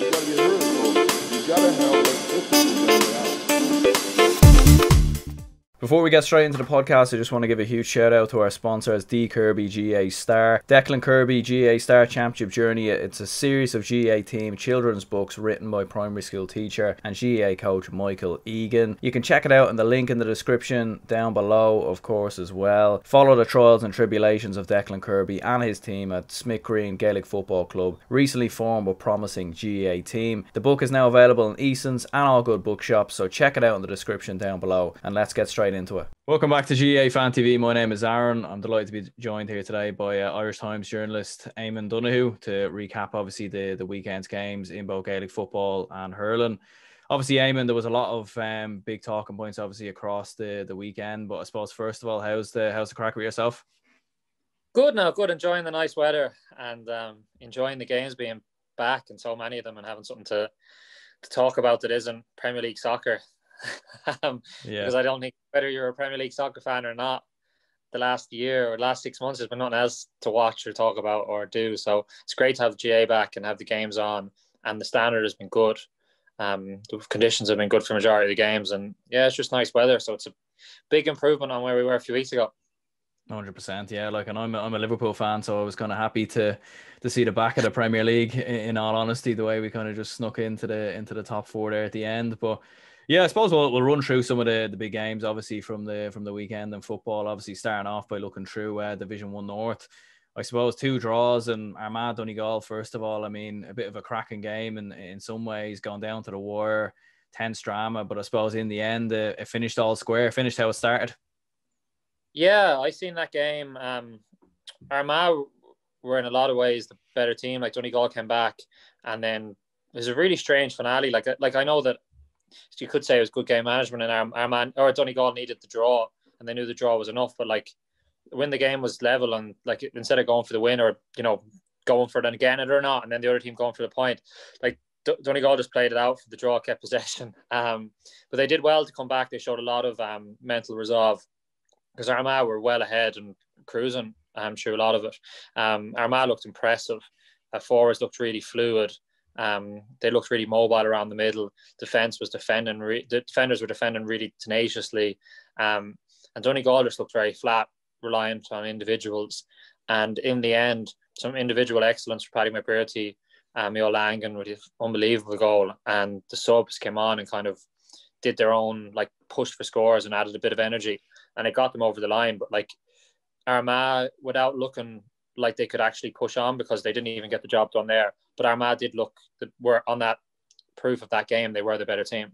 you gotta gotta have Before we get straight into the podcast, I just want to give a huge shout out to our sponsors, D Kirby GAA Star. Declan Kirby GAA Star Championship Journey. It's a series of GAA team children's books written by primary school teacher and GAA coach Michael Egan. You can check it out in the link in the description down below, of course, as well. Follow the trials and tribulations of Declan Kirby and his team at Smithgreen Gaelic Football Club, recently formed but promising GAA team. The book is now available in Eason's and all good bookshops, so check it out in the description down below. And let's get straight into it. Welcome back to GAA Fan TV. My name is Aaron. I'm delighted to be joined here today by uh, Irish Times journalist Eamon Donoghue to recap, obviously, the, the weekend's games in both Gaelic football and hurling. Obviously, Eamon, there was a lot of um, big talking points, obviously, across the, the weekend. But I suppose, first of all, how's the how's the crack with yourself? Good now, good. Enjoying the nice weather and um, enjoying the games being back and so many of them and having something to to talk about that isn't Premier League soccer. um, yeah. Because I don't think whether you're a Premier League soccer fan or not, the last year or last six months has been nothing else to watch or talk about or do. So it's great to have GAA back and have the games on, and the standard has been good. Um, the conditions have been good for majority of the games, and yeah, it's just nice weather. So it's a big improvement on where we were a few weeks ago. Hundred percent, yeah. Like, and I'm a, I'm a Liverpool fan, so I was kind of happy to to see the back of the Premier League. In, in all honesty, the way we kind of just snuck into the into the top four there at the end, but yeah, I suppose we'll, we'll run through some of the, the big games, obviously from the from the weekend and football. Obviously, starting off by looking through uh, Division One North. I suppose two draws and Armagh Donegal. First of all, I mean a bit of a cracking game and in, some ways, gone down to the wire, tense drama. But I suppose in the end, uh, it finished all square. Finished how it started. Yeah, I seen that game. Um, Armagh were in a lot of ways the better team. Like Donegal came back, and then it was a really strange finale. Like like I know that you could say it was good game management, and our, our man or Donegal needed the draw, and they knew the draw was enough. But like when the game was level, and like instead of going for the win or you know going for it and getting it or not, and then the other team going for the point, like Donegal just played it out for the draw, kept possession. Um, but they did well to come back. They showed a lot of um, mental resolve because Armagh were well ahead and cruising um, through a lot of it. Um, Armagh looked impressive. Uh, forwards looked really fluid. Um, they looked really mobile around the middle. Defense was defending. Re- the defenders were defending really tenaciously. Um, and Donegal just looked very flat, reliant on individuals. And in the end, some individual excellence for Paddy McBrearty, um, Mio Langan with his unbelievable goal, and the subs came on and kind of did their own like push for scores and added a bit of energy, and it got them over the line. But like Armagh, without looking like they could actually push on because they didn't even get the job done there. But Armagh did look that were on that proof of that game. They were the better team.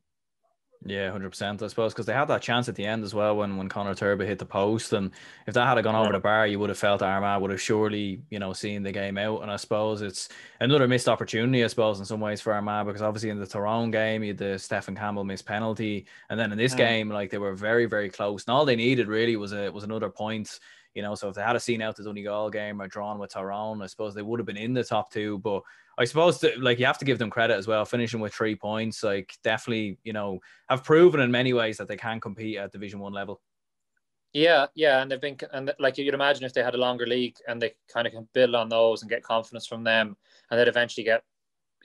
Yeah, hundred percent. I suppose because they had that chance at the end as well when when Conor Turbitt hit the post, and if that had gone over the bar, you would have felt Armagh would have surely you know seen the game out. And I suppose it's another missed opportunity, I suppose, in some ways for Armagh because obviously in the Tyrone game, you had the Stefan Campbell missed penalty, and then in this mm. game, like they were very very close, and all they needed really was a was another point you know, so if they had a seen out the Donegal game or drawn with Tyrone, I suppose they would have been in the top two. But I suppose that, like you have to give them credit as well, finishing with three points. Like definitely, you know, have proven in many ways that they can compete at Division One level. Yeah, yeah, and they've been and like you'd imagine if they had a longer league and they kind of can build on those and get confidence from them, and they'd eventually get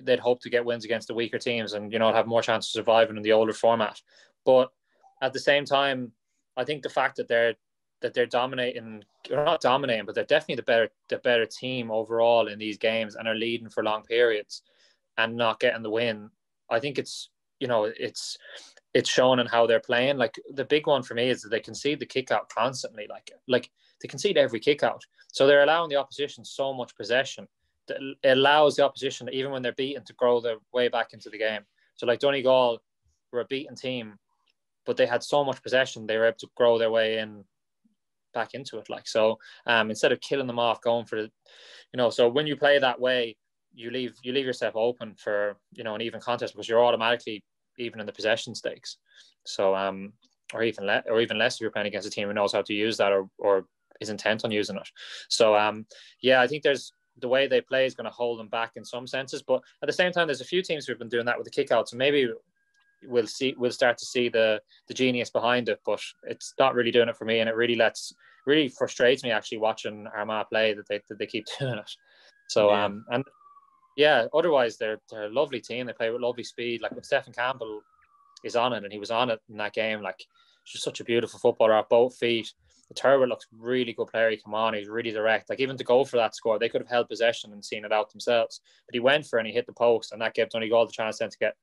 they'd hope to get wins against the weaker teams and you know have more chance of surviving in the older format. But at the same time, I think the fact that they're that they're dominating or not dominating, but they're definitely the better the better team overall in these games and are leading for long periods and not getting the win. I think it's you know it's it's shown in how they're playing. Like the big one for me is that they concede the kick out constantly. Like like they concede every kick out. So they're allowing the opposition so much possession that it allows the opposition, even when they're beaten, to grow their way back into the game. So like Donegal were a beaten team, but they had so much possession, they were able to grow their way in back into it. Like so, um, instead of killing them off, going for the, you know, so when you play that way, you leave you leave yourself open for you know an even contest because you're automatically even in the possession stakes. So um, or even less or even less if you're playing against a team who knows how to use that or or is intent on using it. So um, yeah, I think there's the way they play is going to hold them back in some senses, but at the same time, there's a few teams who've been doing that with the kickouts, and maybe we'll see we'll start to see the the genius behind it but it's not really doing it for me and it really lets really frustrates me actually watching Armagh play that they that they keep doing it so yeah. um and yeah, otherwise they're they're a lovely team. They play with lovely speed. Like when Stefan Campbell is on it, and he was on it in that game. Like just such a beautiful footballer at both feet. The Turbitt looks really good player. He come on, he's really direct. Like even to go for that score, they could have held possession and seen it out themselves. But he went for it and he hit the post, and that gave Donegal the chance then to get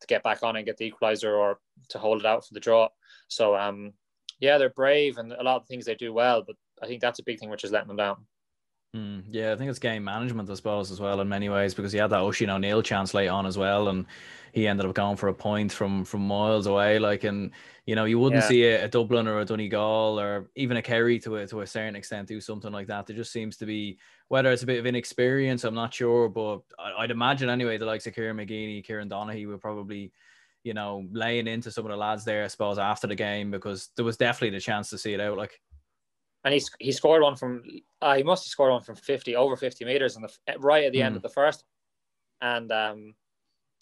to get back on and get the equalizer or to hold it out for the draw. So um yeah, they're brave and a lot of things they do well, but I think that's a big thing which is letting them down. Mm, yeah, I think it's game management, I suppose, as well in many ways because he had that Oisin O'Neill chance late on as well, and he ended up going for a point from from miles away. Like, and you know, you wouldn't yeah. see a, a, Dublin or a Donegal or even a Kerry to a to a certain extent do something like that. There just seems to be whether it's a bit of inexperience, I'm not sure, but I'd imagine anyway the likes of Kieran McGeeney, Kieran Donaghy will probably you know, laying into some of the lads there, I suppose, after the game because there was definitely the chance to see it out. Like, and he he scored one from uh, he must have scored one from fifty over fifty meters in the right at the mm. end hmm. of the first, and um,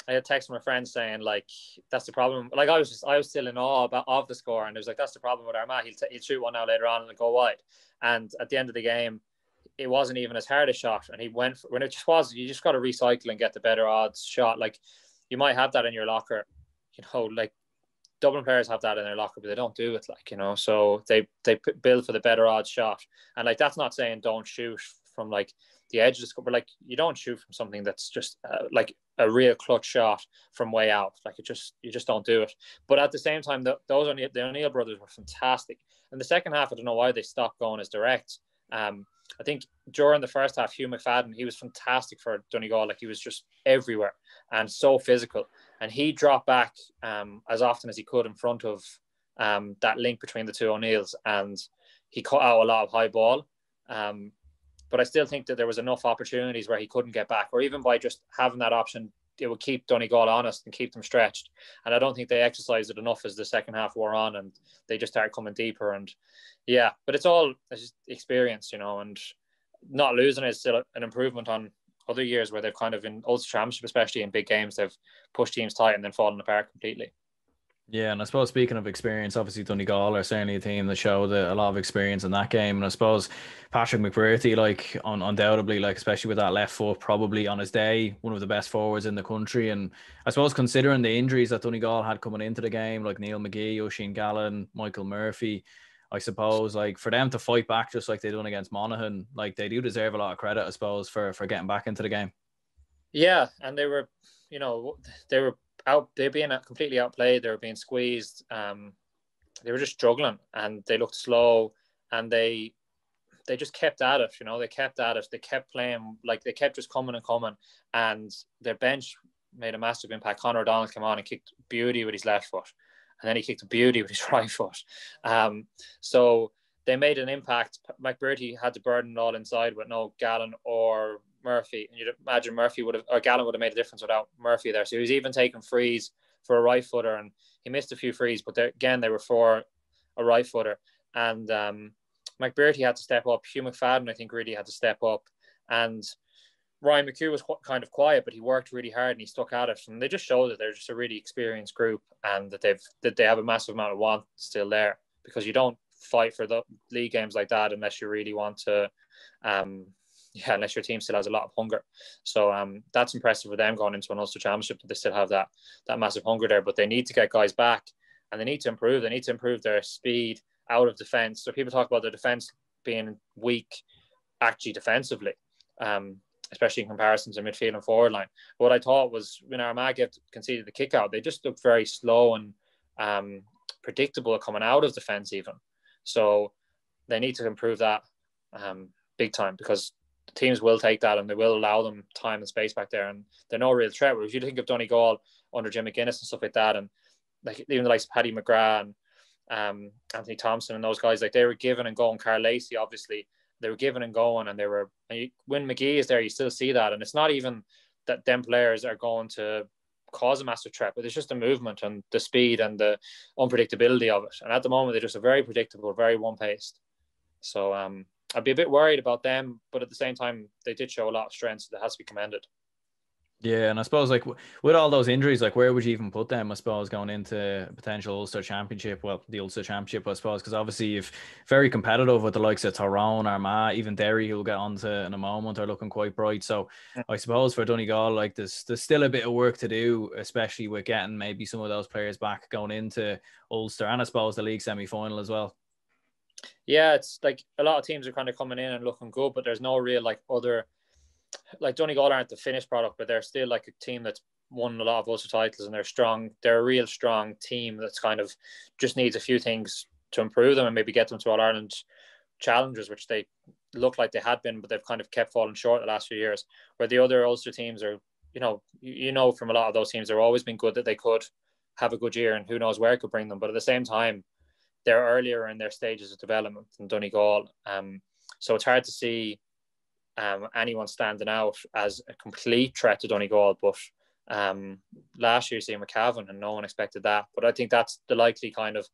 I had text from a friend saying like that's the problem. Like I was just I was still in awe about of the score, and it was like that's the problem with Armagh. He'll t- he'll shoot one out later on and go wide, and at the end of the game. It wasn't even as hard a shot, and he went for, when it just was. You just got to recycle and get the better odds shot. Like you might have that in your locker, you know, like Dublin players have that in their locker, but they don't do it. Like you know, so they they build for the better odds shot, and like that's not saying don't shoot from like the edge of the but like you don't shoot from something that's just uh, like a real clutch shot from way out. Like it just you just don't do it. But at the same time, the, those O'Neill, the O'Neill brothers were fantastic. In the second half, I don't know why they stopped going as direct. Um, I think during the first half, Hugh McFadden, he was fantastic for Donegal. Like he was just everywhere and so physical and he dropped back um, as often as he could in front of um, that link between the two O'Neills, and he cut out a lot of high ball. Um, but I still think that there was enough opportunities where he couldn't get back, or even by just having that option, it would keep Donegal honest and keep them stretched. And I don't think they exercised it enough as the second half wore on, and they just started coming deeper. And yeah, but it's all it's experience, you know, and not losing is still an improvement on other years where they've kind of in Ulster Championship, especially in big games, they've pushed teams tight and then fallen apart completely. Yeah, and I suppose speaking of experience, obviously Donegal are certainly a team that showed a lot of experience in that game. And I suppose Patrick McBrearty, like un- undoubtedly, like especially with that left foot, probably on his day, one of the best forwards in the country. And I suppose considering the injuries that Donegal had coming into the game, like Neil McGee, Oisin Gallen, Michael Murphy, I suppose like for them to fight back just like they done against Monaghan, like they do deserve a lot of credit, I suppose, for for getting back into the game. Yeah, and they were, you know, they were out. They're being completely outplayed. They were being squeezed. Um, they were just struggling, and they looked slow, and they they just kept at it. You know, they kept at it. They kept playing like they kept just coming and coming, and their bench made a massive impact. Conor O'Donnell came on and kicked beauty with his left foot and then he kicked a beauty with his right foot. Um, so they made an impact. McBrearty had to burden all inside with no Gallen or Murphy, and you'd imagine Murphy would have or Gallen would have made a difference without Murphy there. So he was even taking frees for a right footer, and he missed a few frees, but again they were for a right footer. And um, McBrearty had to step up. Hugh McFadden, I think, really had to step up, and Ryan McHugh was kind of quiet, but he worked really hard and he stuck at it. And they just showed that they're just a really experienced group and that they've that they have a massive amount of want still there because you don't fight for the league games like that unless you really want to, um, yeah, unless your team still has a lot of hunger. So um, that's impressive for them going into an Ulster Championship that they still have that that massive hunger there. But they need to get guys back and they need to improve. They need to improve their speed out of defence. So people talk about the defence being weak, actually defensively. Um, especially in comparison to midfield and forward line. What I thought was when Armagh conceded the kick out, they just looked very slow and um, predictable coming out of defence even. So they need to improve that um, big time because the teams will take that and they will allow them time and space back there and they're no real threat. Whereas you think of Donegal under Jim McGuinness and stuff like that and like even the likes of Paddy McGrath and um, Anthony Thompson and those guys, like they were given and going. Karl Lacey, obviously, they were giving and going, and they were. And you, when McGee is there, you still see that, and it's not even that them players are going to cause a massive threat, but it's just the movement and the speed and the unpredictability of it. And at the moment, they're just a very predictable, very one paced. So um, I'd be a bit worried about them, but at the same time, they did show a lot of strength that has to be commended. Yeah, and I suppose like with all those injuries, like where would you even put them? I suppose going into potential Ulster Championship, well, the Ulster Championship, I suppose, because obviously if very competitive with the likes of Tyrone, Armagh, even Derry, who'll get onto in a moment, are looking quite bright. So yeah. I suppose for Donegal, like there's there's still a bit of work to do, especially with getting maybe some of those players back going into Ulster, and I suppose the league semi final as well. Yeah, it's like a lot of teams are kind of coming in and looking good, but there's no real like other like Donegal aren't the finished product, but they're still like a team that's won a lot of Ulster titles and they're strong. They're a real strong team that's kind of just needs a few things to improve them and maybe get them to All Ireland challenges, which they look like they had been, but they've kind of kept falling short the last few years. Where the other Ulster teams are, you know, you know from a lot of those teams, they've always been good that they could have a good year and who knows where it could bring them. But at the same time, they're earlier in their stages of development than Donegal. Um, so it's hard to see um, anyone standing out as a complete threat to Donegal. But um, last year, seeing McCavan, and no one expected that. But I think that's the likely kind of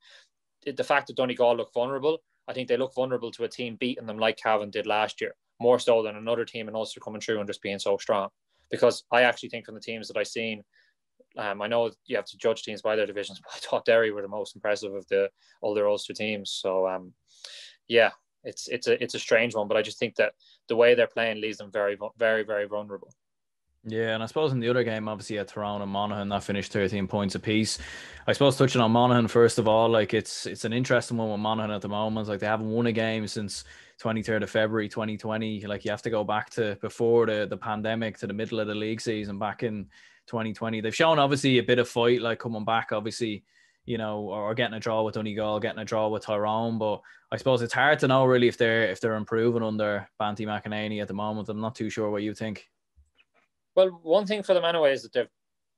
the fact that Donegal look vulnerable. I think they look vulnerable to a team beating them like Cavan did last year, more so than another team in Ulster coming through and just being so strong. Because I actually think from the teams that I've seen, um, I know you have to judge teams by their divisions, but I thought Derry were the most impressive of the older Ulster teams. So, um, yeah, it's it's a it's a strange one, but I just think that the way they're playing leaves them very very very vulnerable. Yeah, and I suppose in the other game, obviously at Tyrone and Monaghan, that finished 13 points apiece. I suppose touching on Monaghan first of all, like it's it's an interesting one with Monaghan at the moment. Like they haven't won a game since 23rd of February 2020. Like you have to go back to before the, the pandemic to the middle of the league season back in 2020. They've shown obviously a bit of fight, like coming back, obviously you know, or, getting a draw with Donegal, getting a draw with Tyrone. But I suppose it's hard to know really if they're if they're improving under Banty McEnaney at the moment. I'm not too sure what you think. Well, one thing for them anyway is that they're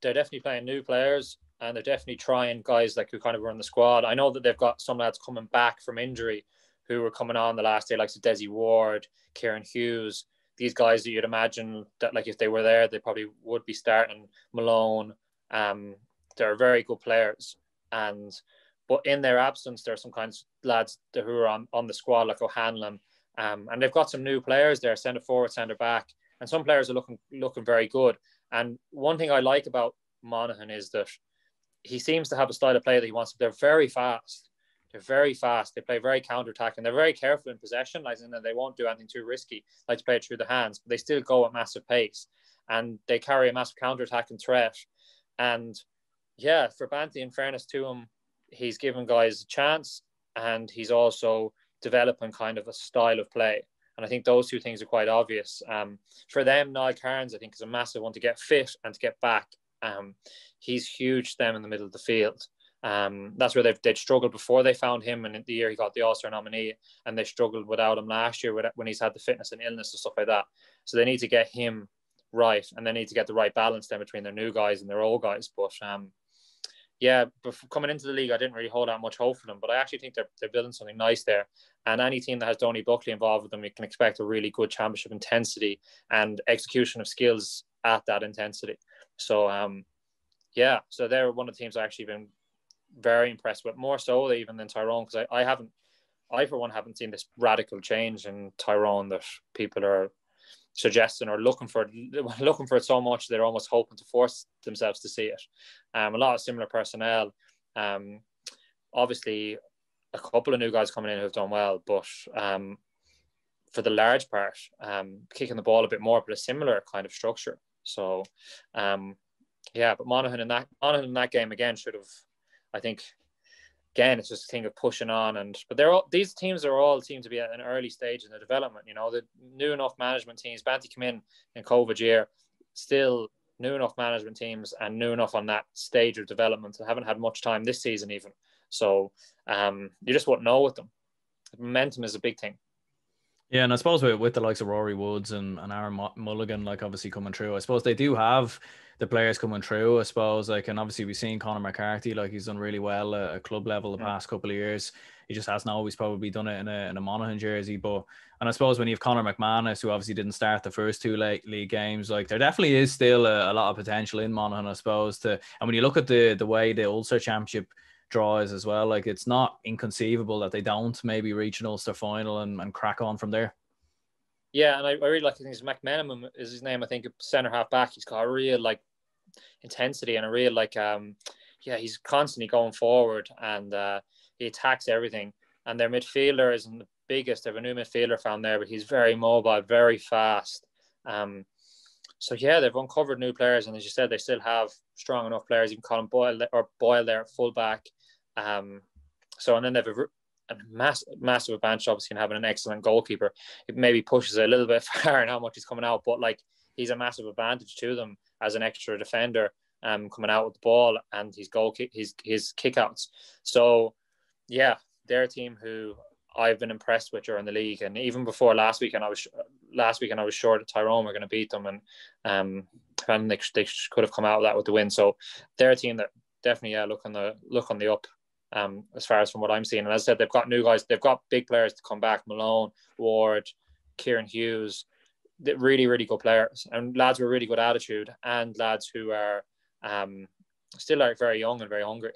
they're definitely playing new players and they're definitely trying guys like who kind of were in the squad. I know that they've got some lads coming back from injury who were coming on the last day, like Desi Ward, Kieran Hughes, these guys that you'd imagine that like if they were there, they probably would be starting Malone. Um, they're very good players and but in their absence, there are some kinds of lads who are on, on the squad like O'Hanlon, um, and they've got some new players there, centre forward, centre back, and some players are looking looking very good. And one thing I like about Monaghan is that he seems to have a style of play that he wants. They're very fast. They're very fast. They play very counter attack and they're very careful in possession. Like, they won't do anything too risky, like to play it through the hands, but they still go at massive pace and they carry a massive counter attack and threat. And yeah, for Banty, in fairness to him, he's given guys a chance and he's also developing kind of a style of play. And I think those two things are quite obvious. Um, for them, Niall Kearns, I think, is a massive one to get fit and to get back. Um, he's huge to them in the middle of the field. Um, that's where they've, they'd struggled before they found him. And the year he got the All Star nominee, and they struggled without him last year when he's had the fitness and illness and stuff like that. So they need to get him right, and they need to get the right balance then between their new guys and their old guys. But um, yeah, before coming into the league, I didn't really hold that much hope for them, but I actually think they're, they're building something nice there. And any team that has Donie Buckley involved with them, you can expect a really good championship intensity and execution of skills at that intensity. So, um, yeah, so they're one of the teams I've actually been very impressed with, more so even than Tyrone, because I, I haven't, I for one haven't seen this radical change in Tyrone that people are suggesting or looking for looking for it so much they're almost hoping to force themselves to see it. Um, a lot of similar personnel. Um, obviously, a couple of new guys coming in who've done well, but um, for the large part, um, kicking the ball a bit more, but a similar kind of structure. So, um, yeah, but Monaghan in that Monaghan in that game again should have, I think, again, it's just a thing of pushing on. And but they're all these teams are all seem to be at an early stage in the development. You know, the new enough management teams. Banty come in in COVID year, still new enough management teams and new enough on that stage of development. and haven't had much time this season even. So um, you just won't know with them. Momentum is a big thing. Yeah, and I suppose with, with the likes of Rory Woods and, and Aaron Mulligan, like obviously coming through, I suppose they do have the players coming through, I suppose. Like, and obviously we've seen Conor McCarthy, like he's done really well at, club level the yeah. past couple of years. He just hasn't always probably done it in a, in a Monaghan jersey. But, and I suppose when you have Conor McManus, who obviously didn't start the first two late league games, like there definitely is still a, a lot of potential in Monaghan, I suppose. To, and when you look at the, the way the Ulster Championship draws as well, like it's not inconceivable that they don't maybe reach an Ulster final and, and crack on from there. Yeah, and I, I really like things. McMenamin is his name. I think center half back. He's got a real like intensity and a real like um yeah he's constantly going forward and uh, he attacks everything. And their midfielder isn't the biggest. They have a new midfielder found there, but he's very mobile, very fast. Um, so yeah, they've uncovered new players, and as you said, they still have strong enough players. You can call him Boyle or Boyle there at fullback. Um, so and then they've a, a massive, massive advantage, obviously, in having an excellent goalkeeper. It maybe pushes it a little bit far in how much he's coming out, but like he's a massive advantage to them as an extra defender, um, coming out with the ball and his goal kick, his his kickouts. So yeah, they're a team who I've been impressed with during the league, and even before last weekend, I was last weekend I was sure that Tyrone were going to beat them, and um, and they, they could have come out of that with the win. So they're a team that definitely yeah look on the look on the up. Um, as far as from what I'm seeing, and as I said, they've got new guys, they've got big players to come back. Malone, Ward, Kieran Hughes, really really good players, and lads with really good attitude, and lads who are um, still are very young and very hungry.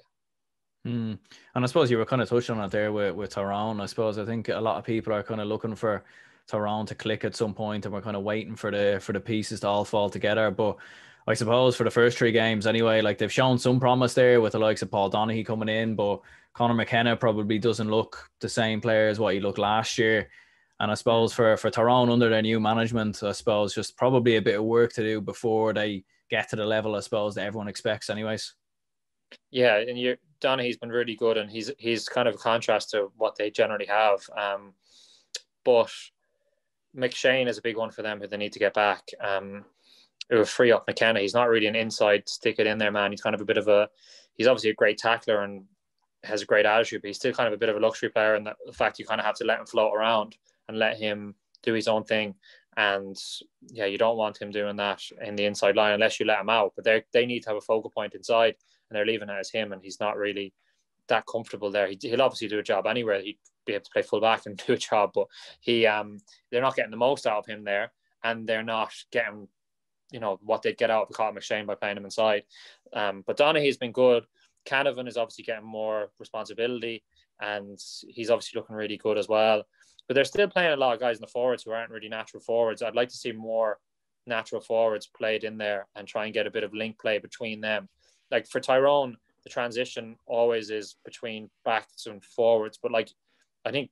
Mm. And I suppose you were kind of touching on it there with, with Tyrone. I suppose I think a lot of people are kind of looking for Tyrone to click at some point, and we're kind of waiting for the for the pieces to all fall together. But I suppose for the first three games anyway, like they've shown some promise there with the likes of Paul Donaghy coming in, but Conor McKenna probably doesn't look the same player as what he looked last year. And I suppose for for Tyrone under their new management, I suppose just probably a bit of work to do before they get to the level I suppose that everyone expects, anyways. Yeah, and you Donaghy's been really good, and he's he's kind of a contrast to what they generally have. Um, but McShane is a big one for them who they need to get back. Um, it would free up McKenna. He's not really an inside stick it in there man. He's kind of a bit of a. He's obviously a great tackler and has a great attitude, but he's still kind of a bit of a luxury player. And the fact you kind of have to let him float around and let him do his own thing. And yeah, you don't want him doing that in the inside line unless you let him out. But they they need to have a focal point inside and they're leaving it as him, and he's not really that comfortable there. He, will obviously do a job anywhere. He'd be able to play full back and do a job, but he um they're not getting the most out of him there, and they're not getting you know what they'd get out of Cathal McShane by playing him inside. Um, but Donaghy's been good. Canavan is obviously getting more responsibility, and he's obviously looking really good as well. But they're still playing a lot of guys in the forwards who aren't really natural forwards. I'd like to see more natural forwards played in there and try and get a bit of link play between them like for Tyrone, the transition always is between backs and forwards. But like, I think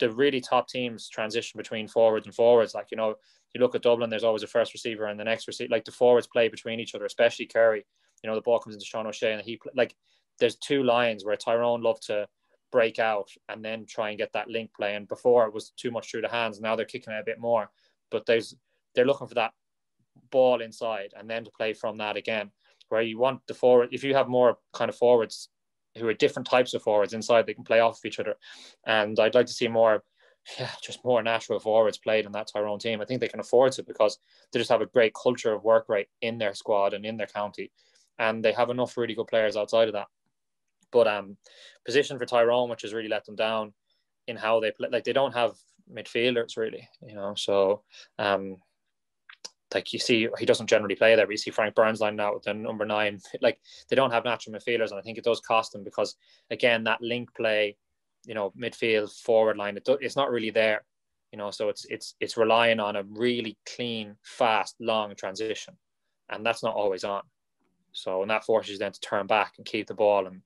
the really top teams transition between forwards and forwards. Like, you know, you look at Dublin, there's always a first receiver and the next receiver. Like the forwards play between each other, especially Kerry. You know, the ball comes into Sean O'Shea and he like there's two lines where Tyrone love to break out and then try and get that link play. And before it was too much through the hands. Now they're kicking it a bit more. But there's they're looking for that ball inside and then to play from that again where you want the forward, if you have more kind of forwards who are different types of forwards inside, they can play off of each other. And I'd like to see more, yeah, just more natural forwards played in that Tyrone team. I think they can afford to because they just have a great culture of work rate in their squad and in their county. And they have enough really good players outside of that. But um, position for Tyrone, which has really let them down in how they play, like they don't have midfielders really, you know. So um, like you see, he doesn't generally play there. But you see Frank Burns line out with the number nine. Like they don't have natural midfielders, and I think it does cost them because again that link play, you know, midfield forward line, it do, it's not really there. You know, so it's it's it's relying on a really clean, fast, long transition, and that's not always on. So and that forces them to turn back and keep the ball and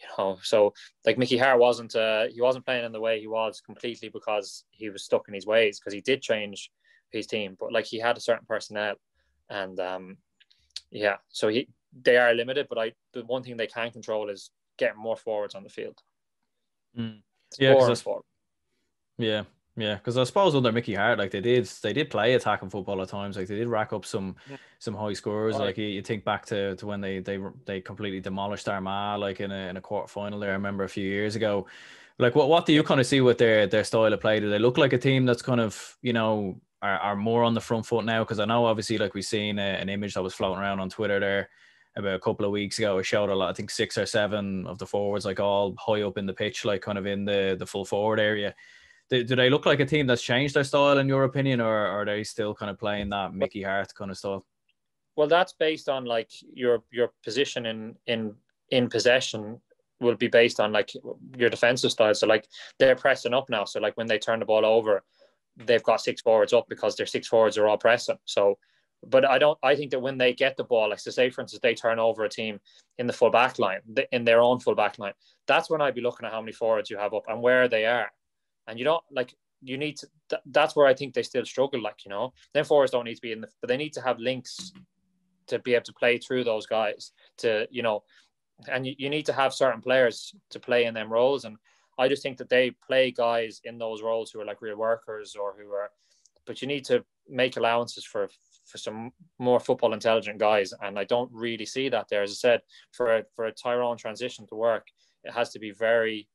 you know so like Mickey Harte wasn't uh, he wasn't playing in the way he was completely because he was stuck in his ways because he did change his team, but like he had a certain personnel, and um, yeah, so he they are limited. But I the one thing they can control is getting more forwards on the field. Mm. Yeah, yeah, yeah, because I suppose under Mickey Harte, like they did, they did play attacking football at times. Like they did rack up some, yeah. some high scores. Right. Like you, you, think back to, to when they they they completely demolished Armagh, like in a in a quarter final there. I remember a few years ago. Like what what do you kind of see with their their style of play? Do they look like a team that's kind of you know are, are more on the front foot now because I know obviously like we've seen a, an image that was floating around on Twitter there about a couple of weeks ago. It showed a lot, I think six or seven of the forwards like all high up in the pitch, like kind of in the the full forward area. Do, do they look like a team that's changed their style in your opinion, or are they still kind of playing that Mickey Harte kind of style? Well, that's based on like your your position in in in possession will be based on like your defensive style. So like they're pressing up now. So like when they turn the ball over, they've got six forwards up because their six forwards are all pressing. So, but I don't. I think that when they get the ball, like so say for instance, they turn over a team in the full back line, in their own full back line. That's when I'd be looking at how many forwards you have up and where they are. And you don't like you need to. Th- that's where I think they still struggle. Like you know, then forwards don't need to be in the, but they need to have links to be able to play through those guys. To you know, and you, you need to have certain players to play in them roles. And I just think that they play guys in those roles who are like real workers or who are, but you need to make allowances for for some more football intelligent guys. And I don't really see that there. As I said, for a, for a Tyrone transition to work, it has to be very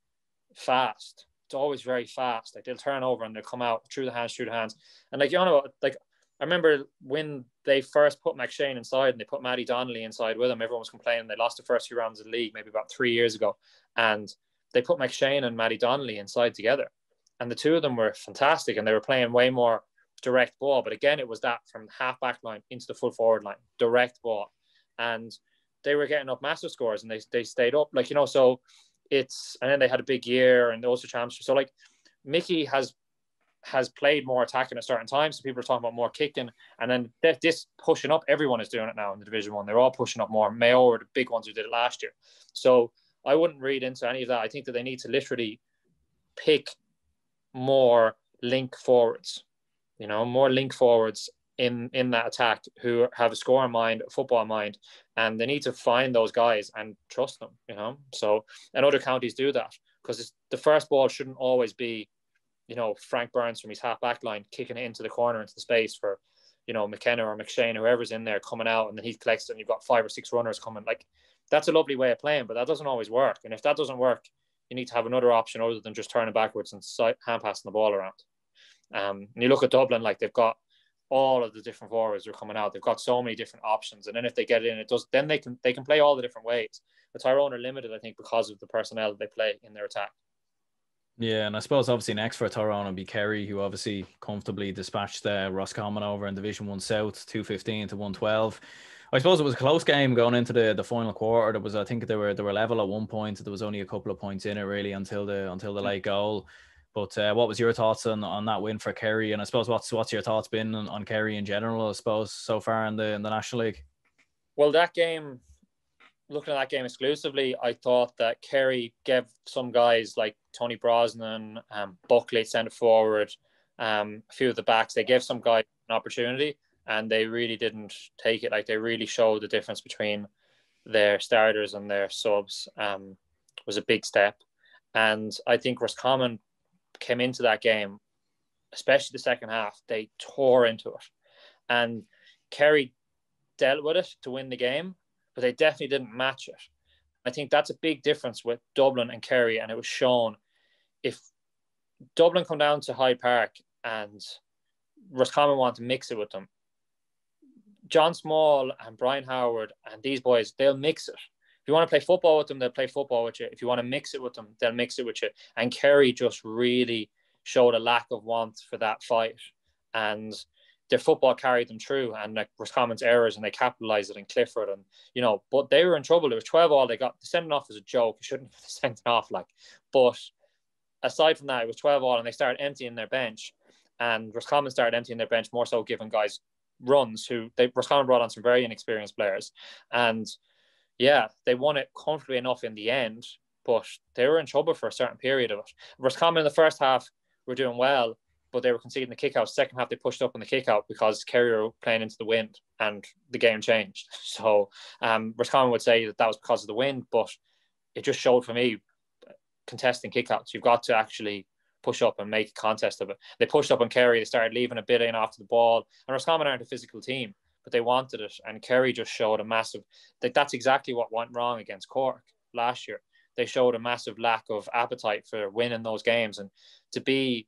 fast. It's always very fast. Like they'll turn over and they'll come out through the hands, through the hands. And like you know, like I remember when they first put McShane inside and they put Matty Donnelly inside with him, everyone was complaining they lost the first few rounds of the league maybe about three years ago. And they put McShane and Matty Donnelly inside together. And the two of them were fantastic and they were playing way more direct ball. But again, it was that from half back line into the full forward line, direct ball. And they were getting up massive scores and they, they stayed up. Like, you know, so it's, and then they had a big year and also championship. So like Mickey has has played more attacking at certain times. So people are talking about more kicking, and then this pushing up. Everyone is doing it now in the Division One. They're all pushing up more. Mayo are the big ones who did it last year. So I wouldn't read into any of that. I think that they need to literally pick more link forwards. You know, more link forwards in in that attack who have a score in mind, a football in mind, and they need to find those guys and trust them. You know, so and other counties do that because the first ball shouldn't always be you know, Frank Burns from his half back line kicking it into the corner into the space for, you know, McKenna or McShane, whoever's in there coming out, and then he collects and you've got five or six runners coming. Like that's a lovely way of playing, but that doesn't always work. And if that doesn't work, you need to have another option other than just turning backwards and hand passing the ball around. Um, and you look at Dublin, like they've got all of the different forwards are coming out. They've got so many different options, and then if they get in, it does. Then they can they can play all the different ways. The Tyrone are limited, I think, because of the personnel they play in their attack. Yeah, and I suppose obviously next for Tyrone will be Kerry, who obviously comfortably dispatched uh, Roscommon over in Division One South, two fifteen to one twelve. I suppose it was a close game going into the, the final quarter. There was, I think, they were they were level at one point. There was only a couple of points in it really until the until the late goal. But uh, what was your thoughts on, on that win for Kerry? And I suppose what's what's your thoughts been on, on Kerry in general? I suppose so far in the in the National League. Well, that game looking at that game exclusively, I thought that Kerry gave some guys like Tony Brosnan, um, Buckley centre forward, um, a few of the backs, they gave some guys an opportunity and they really didn't take it. Like they really showed the difference between their starters and their subs um, was a big step. And I think Roscommon came into that game, especially the second half, they tore into it. And Kerry dealt with it to win the game but they definitely didn't match it. I think that's a big difference with Dublin and Kerry, and it was shown. If Dublin come down to Hyde Park and Roscommon want to mix it with them, John Small and Brian Howard and these boys, they'll mix it. If you want to play football with them, they'll play football with you. If you want to mix it with them, they'll mix it with you. And Kerry just really showed a lack of want for that fight. And their football carried them through and like Roscommon's errors and they capitalized it in Clifford and you know but they were in trouble. It was 12 all they got. The sending off as a joke. You shouldn't have sent it off like but aside from that it was 12 all and they started emptying their bench. And Roscommon started emptying their bench more so giving guys runs who they Roscommon brought on some very inexperienced players. And yeah they won it comfortably enough in the end but they were in trouble for a certain period of it. Roscommon in the first half were doing well but they were conceding the kick out. Second half, they pushed up on the kick out because Kerry were playing into the wind and the game changed. So, um, Roscommon would say that that was because of the wind, but it just showed for me contesting kickouts. You've got to actually push up and make a contest of it. They pushed up on Kerry, they started leaving a bit in after the ball, and Roscommon aren't a physical team, but they wanted it, and Kerry just showed a massive. Like that's exactly what went wrong against Cork last year. They showed a massive lack of appetite for winning those games, and to be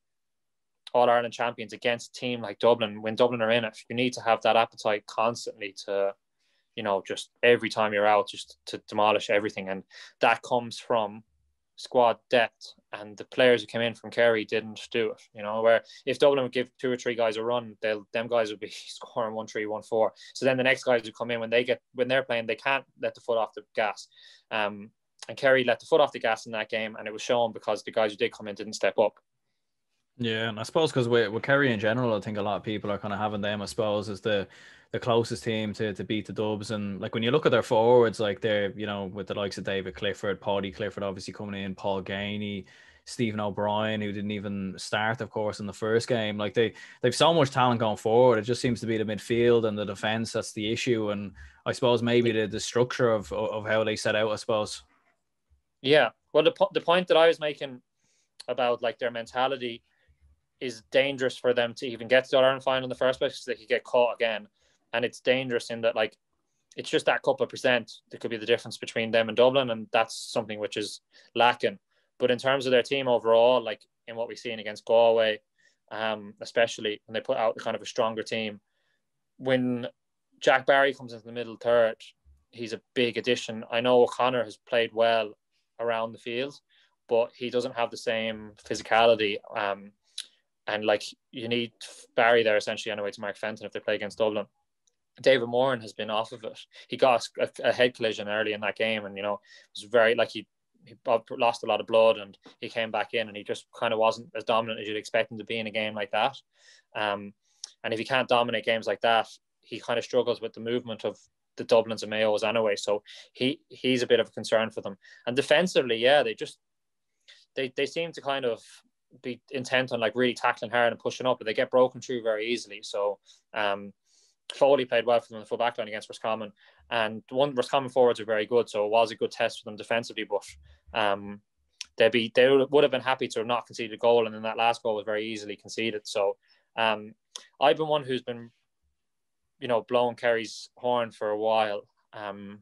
all Ireland champions against a team like Dublin, when Dublin are in it, you need to have that appetite constantly to, you know, just every time you're out, just to demolish everything. And that comes from squad depth. And the players who came in from Kerry didn't do it. You know, where if Dublin would give two or three guys a run, they'll them guys would be scoring one three, one four. So then the next guys who come in when they get when they're playing, they can't let the foot off the gas. Um, and Kerry let the foot off the gas in that game, and it was shown because the guys who did come in didn't step up. Yeah, and I suppose because with, with Kerry in general, I think a lot of people are kind of having them, I suppose, as the the closest team to, to beat the Dubs. And like when you look at their forwards, like they're, you know, with the likes of David Clifford, Paddy Clifford obviously coming in, Paul Geaney, Stephen O'Brien, who didn't even start, of course, in the first game. Like they they've so much talent going forward. It just seems to be the midfield and the defense that's the issue. And I suppose maybe the, the structure of of how they set out, I suppose. Yeah. Well, the the point that I was making about like their mentality is dangerous for them to even get to the Ireland final in the first place because they could get caught again. And it's dangerous in that like it's just that couple of percent that could be the difference between them and Dublin, and that's something which is lacking. But in terms of their team overall, like in what we've seen against Galway, um, especially when they put out kind of a stronger team, when Jack Barry comes into the middle third, he's a big addition. I know O'Connor has played well around the field, but he doesn't have the same physicality. Um, and like you need Barry there essentially anyway to mark Fenton if they play against Dublin. David Moran has been off of it. He got a, a, head collision early in that game, and you know it was very like he he lost a lot of blood, and he came back in, and he just kind of wasn't as dominant as you'd expect him to be in a game like that. Um, and if he can't dominate games like that, he kind of struggles with the movement of the Dublins and Mayos anyway. So he he's a bit of a concern for them. And defensively, yeah, they just they they seem to kind of be intent on like really tackling hard and pushing up, but they get broken through very easily. So um, Foley played well for them in the full back line against Roscommon, and one Roscommon forwards are very good, so it was a good test for them defensively. But um, they'd be they would have been happy to have not conceded a goal, and then that last goal was very easily conceded. So um, I've been one who's been, you know, blowing Kerry's horn for a while. Um,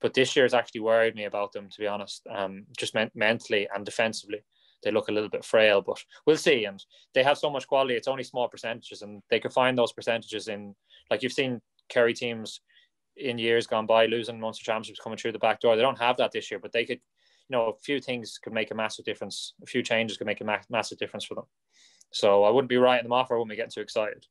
but this year has actually worried me about them, to be honest, um, just men- mentally and defensively they look a little bit frail, but we'll see. And they have so much quality; it's only small percentages, and they could find those percentages in like you've seen Kerry teams in years gone by losing Munster championships coming through the back door. They don't have that this year, but they could, you know, a few things could make a massive difference. A few changes could make a ma- massive difference for them. So I wouldn't be writing them off, I wouldn't be getting too excited.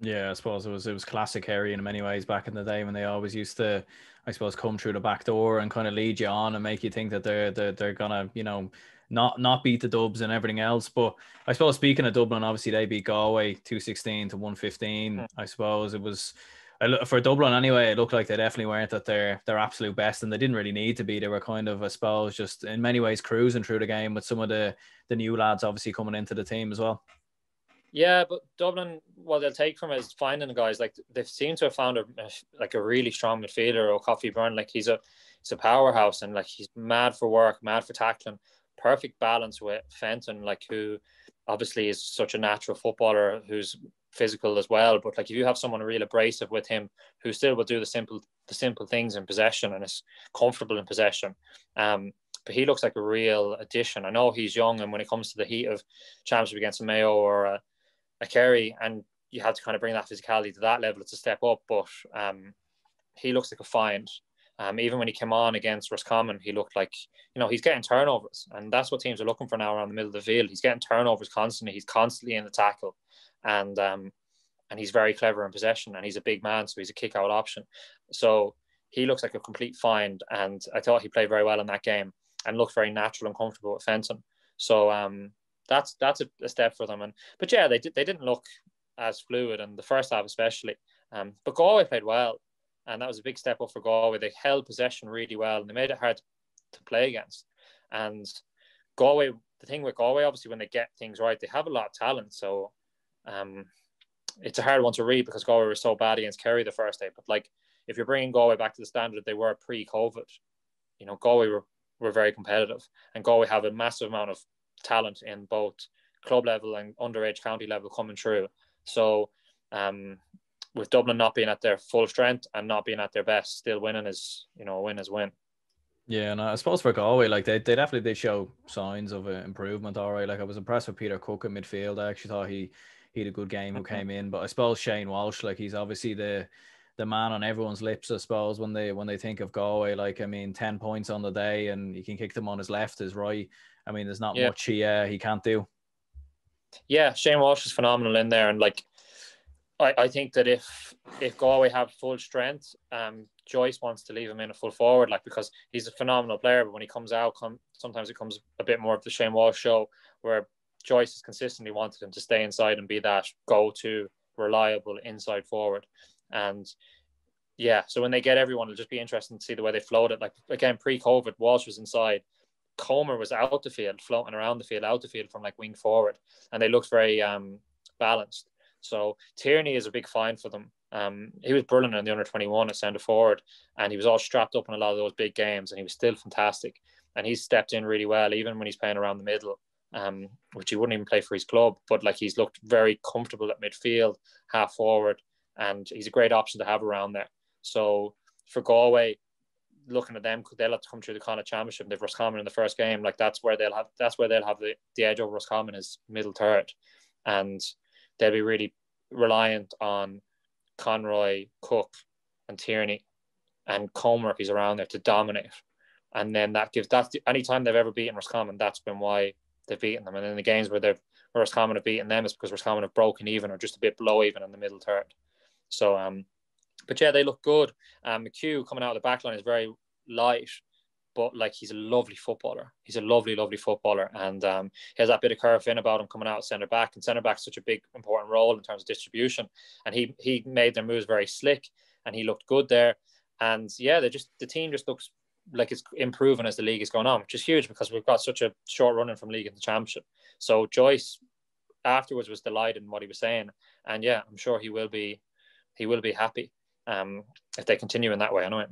Yeah, I suppose it was it was classic Kerry in many ways back in the day when they always used to, I suppose, come through the back door and kind of lead you on and make you think that they're they're, they're gonna you know not not beat the Dubs and everything else. But I suppose speaking of Dublin, obviously they beat Galway two sixteen to one fifteen. Mm. I suppose it was for Dublin anyway. It looked like they definitely weren't at their their absolute best, and they didn't really need to be. They were kind of, I suppose, just in many ways cruising through the game with some of the the new lads obviously coming into the team as well. Yeah, but Dublin, what they'll take from it is finding the guys. Like they seem to have found a like a really strong midfielder or Coffee Byrne. Like he's a he's a powerhouse and like he's mad for work, mad for tackling perfect balance with Fenton, like who obviously is such a natural footballer who's physical as well. But like if you have someone real abrasive with him who still will do the simple the simple things in possession and is comfortable in possession. Um, but he looks like a real addition. I know he's young, and when it comes to the heat of championship against a Mayo or a, a Kerry, and you have to kind of bring that physicality to that level, it's a step up. But um, he looks like a find. Um, even when he came on against Roscommon, he looked like, you know, he's getting turnovers. And that's what teams are looking for now around the middle of the field. He's getting turnovers constantly. He's constantly in the tackle. And um, and he's very clever in possession and he's a big man, so he's a kick out option. So he looks like a complete find. And I thought he played very well in that game and looked very natural and comfortable with Fenton. So um, that's that's a, a, step for them. And but yeah, they did they didn't look as fluid in the first half especially. Um, but Galway played well and that was a big step up for Galway. They held possession really well, and they made it hard to play against. And Galway, the thing with Galway, obviously, when they get things right, they have a lot of talent. So um, it's a hard one to read because Galway was so bad against Kerry the first day. But like, if you're bringing Galway back to the standard they were pre-COVID, you know, Galway were, were very competitive, and Galway have a massive amount of talent in both club level and underage county level coming through. So um, with Dublin not being at their full strength and not being at their best, still winning is you know a win is win. Yeah, and I suppose for Galway, like they, they definitely did show signs of uh, improvement. All right, like I was impressed with Peter Cooke in midfield. I actually thought he he had a good game who came in, but I suppose Shane Walsh, like he's obviously the the man on everyone's lips, I suppose, when they when they think of Galway. Like I mean, ten points on the day, and he can kick them on his left, his right. I mean, there's not yeah. much he uh, he can't do. Yeah, Shane Walsh is phenomenal in there, and like I, I think that if if Galway have full strength, um, Joyce wants to leave him in a full forward, like because he's a phenomenal player. But when he comes out, come sometimes it comes a bit more of the Shane Walsh show, where Joyce has consistently wanted him to stay inside and be that go-to, reliable inside forward. And yeah, so when they get everyone, it'll just be interesting to see the way they float it. Like again, pre-COVID, Walsh was inside. Comer was out the field, floating around the field, out the field from like wing forward, and they looked very um, balanced. So Tierney is a big find for them. Um, he was brilliant in the under 21 at centre forward, and he was all strapped up in a lot of those big games, and he was still fantastic. And he's stepped in really well, even when he's playing around the middle, um, which he wouldn't even play for his club. But like he's looked very comfortable at midfield, half forward, and he's a great option to have around there. So for Galway, looking at them, they'll have to come through the Connacht Championship. They've Roscommon in the first game. Like that's where they'll have that's where they'll have the, the edge over Roscommon is middle third, and they'll be really reliant on Conroy, Cooke, and Tierney, and Comer if he's around there to dominate. And then that gives that's any time they've ever beaten Roscommon, that's been why they've beaten them. And in the games where they've where Roscommon have beaten them, is because Roscommon have broken even or just a bit below even in the middle third. So um, but yeah, they look good. Um, McHugh coming out of the back line is very light, but like he's a lovely footballer. He's a lovely, lovely footballer, and um, he has that bit of curve in about him coming out centre back. And centre back such a big, important role in terms of distribution. And he he made their moves very slick, and he looked good there. And yeah, they just the team just looks like it's improving as the league is going on, which is huge because we've got such a short running from league into championship. So Joyce afterwards was delighted in what he was saying, and yeah, I'm sure he will be he will be happy um, if they continue in that way anyway.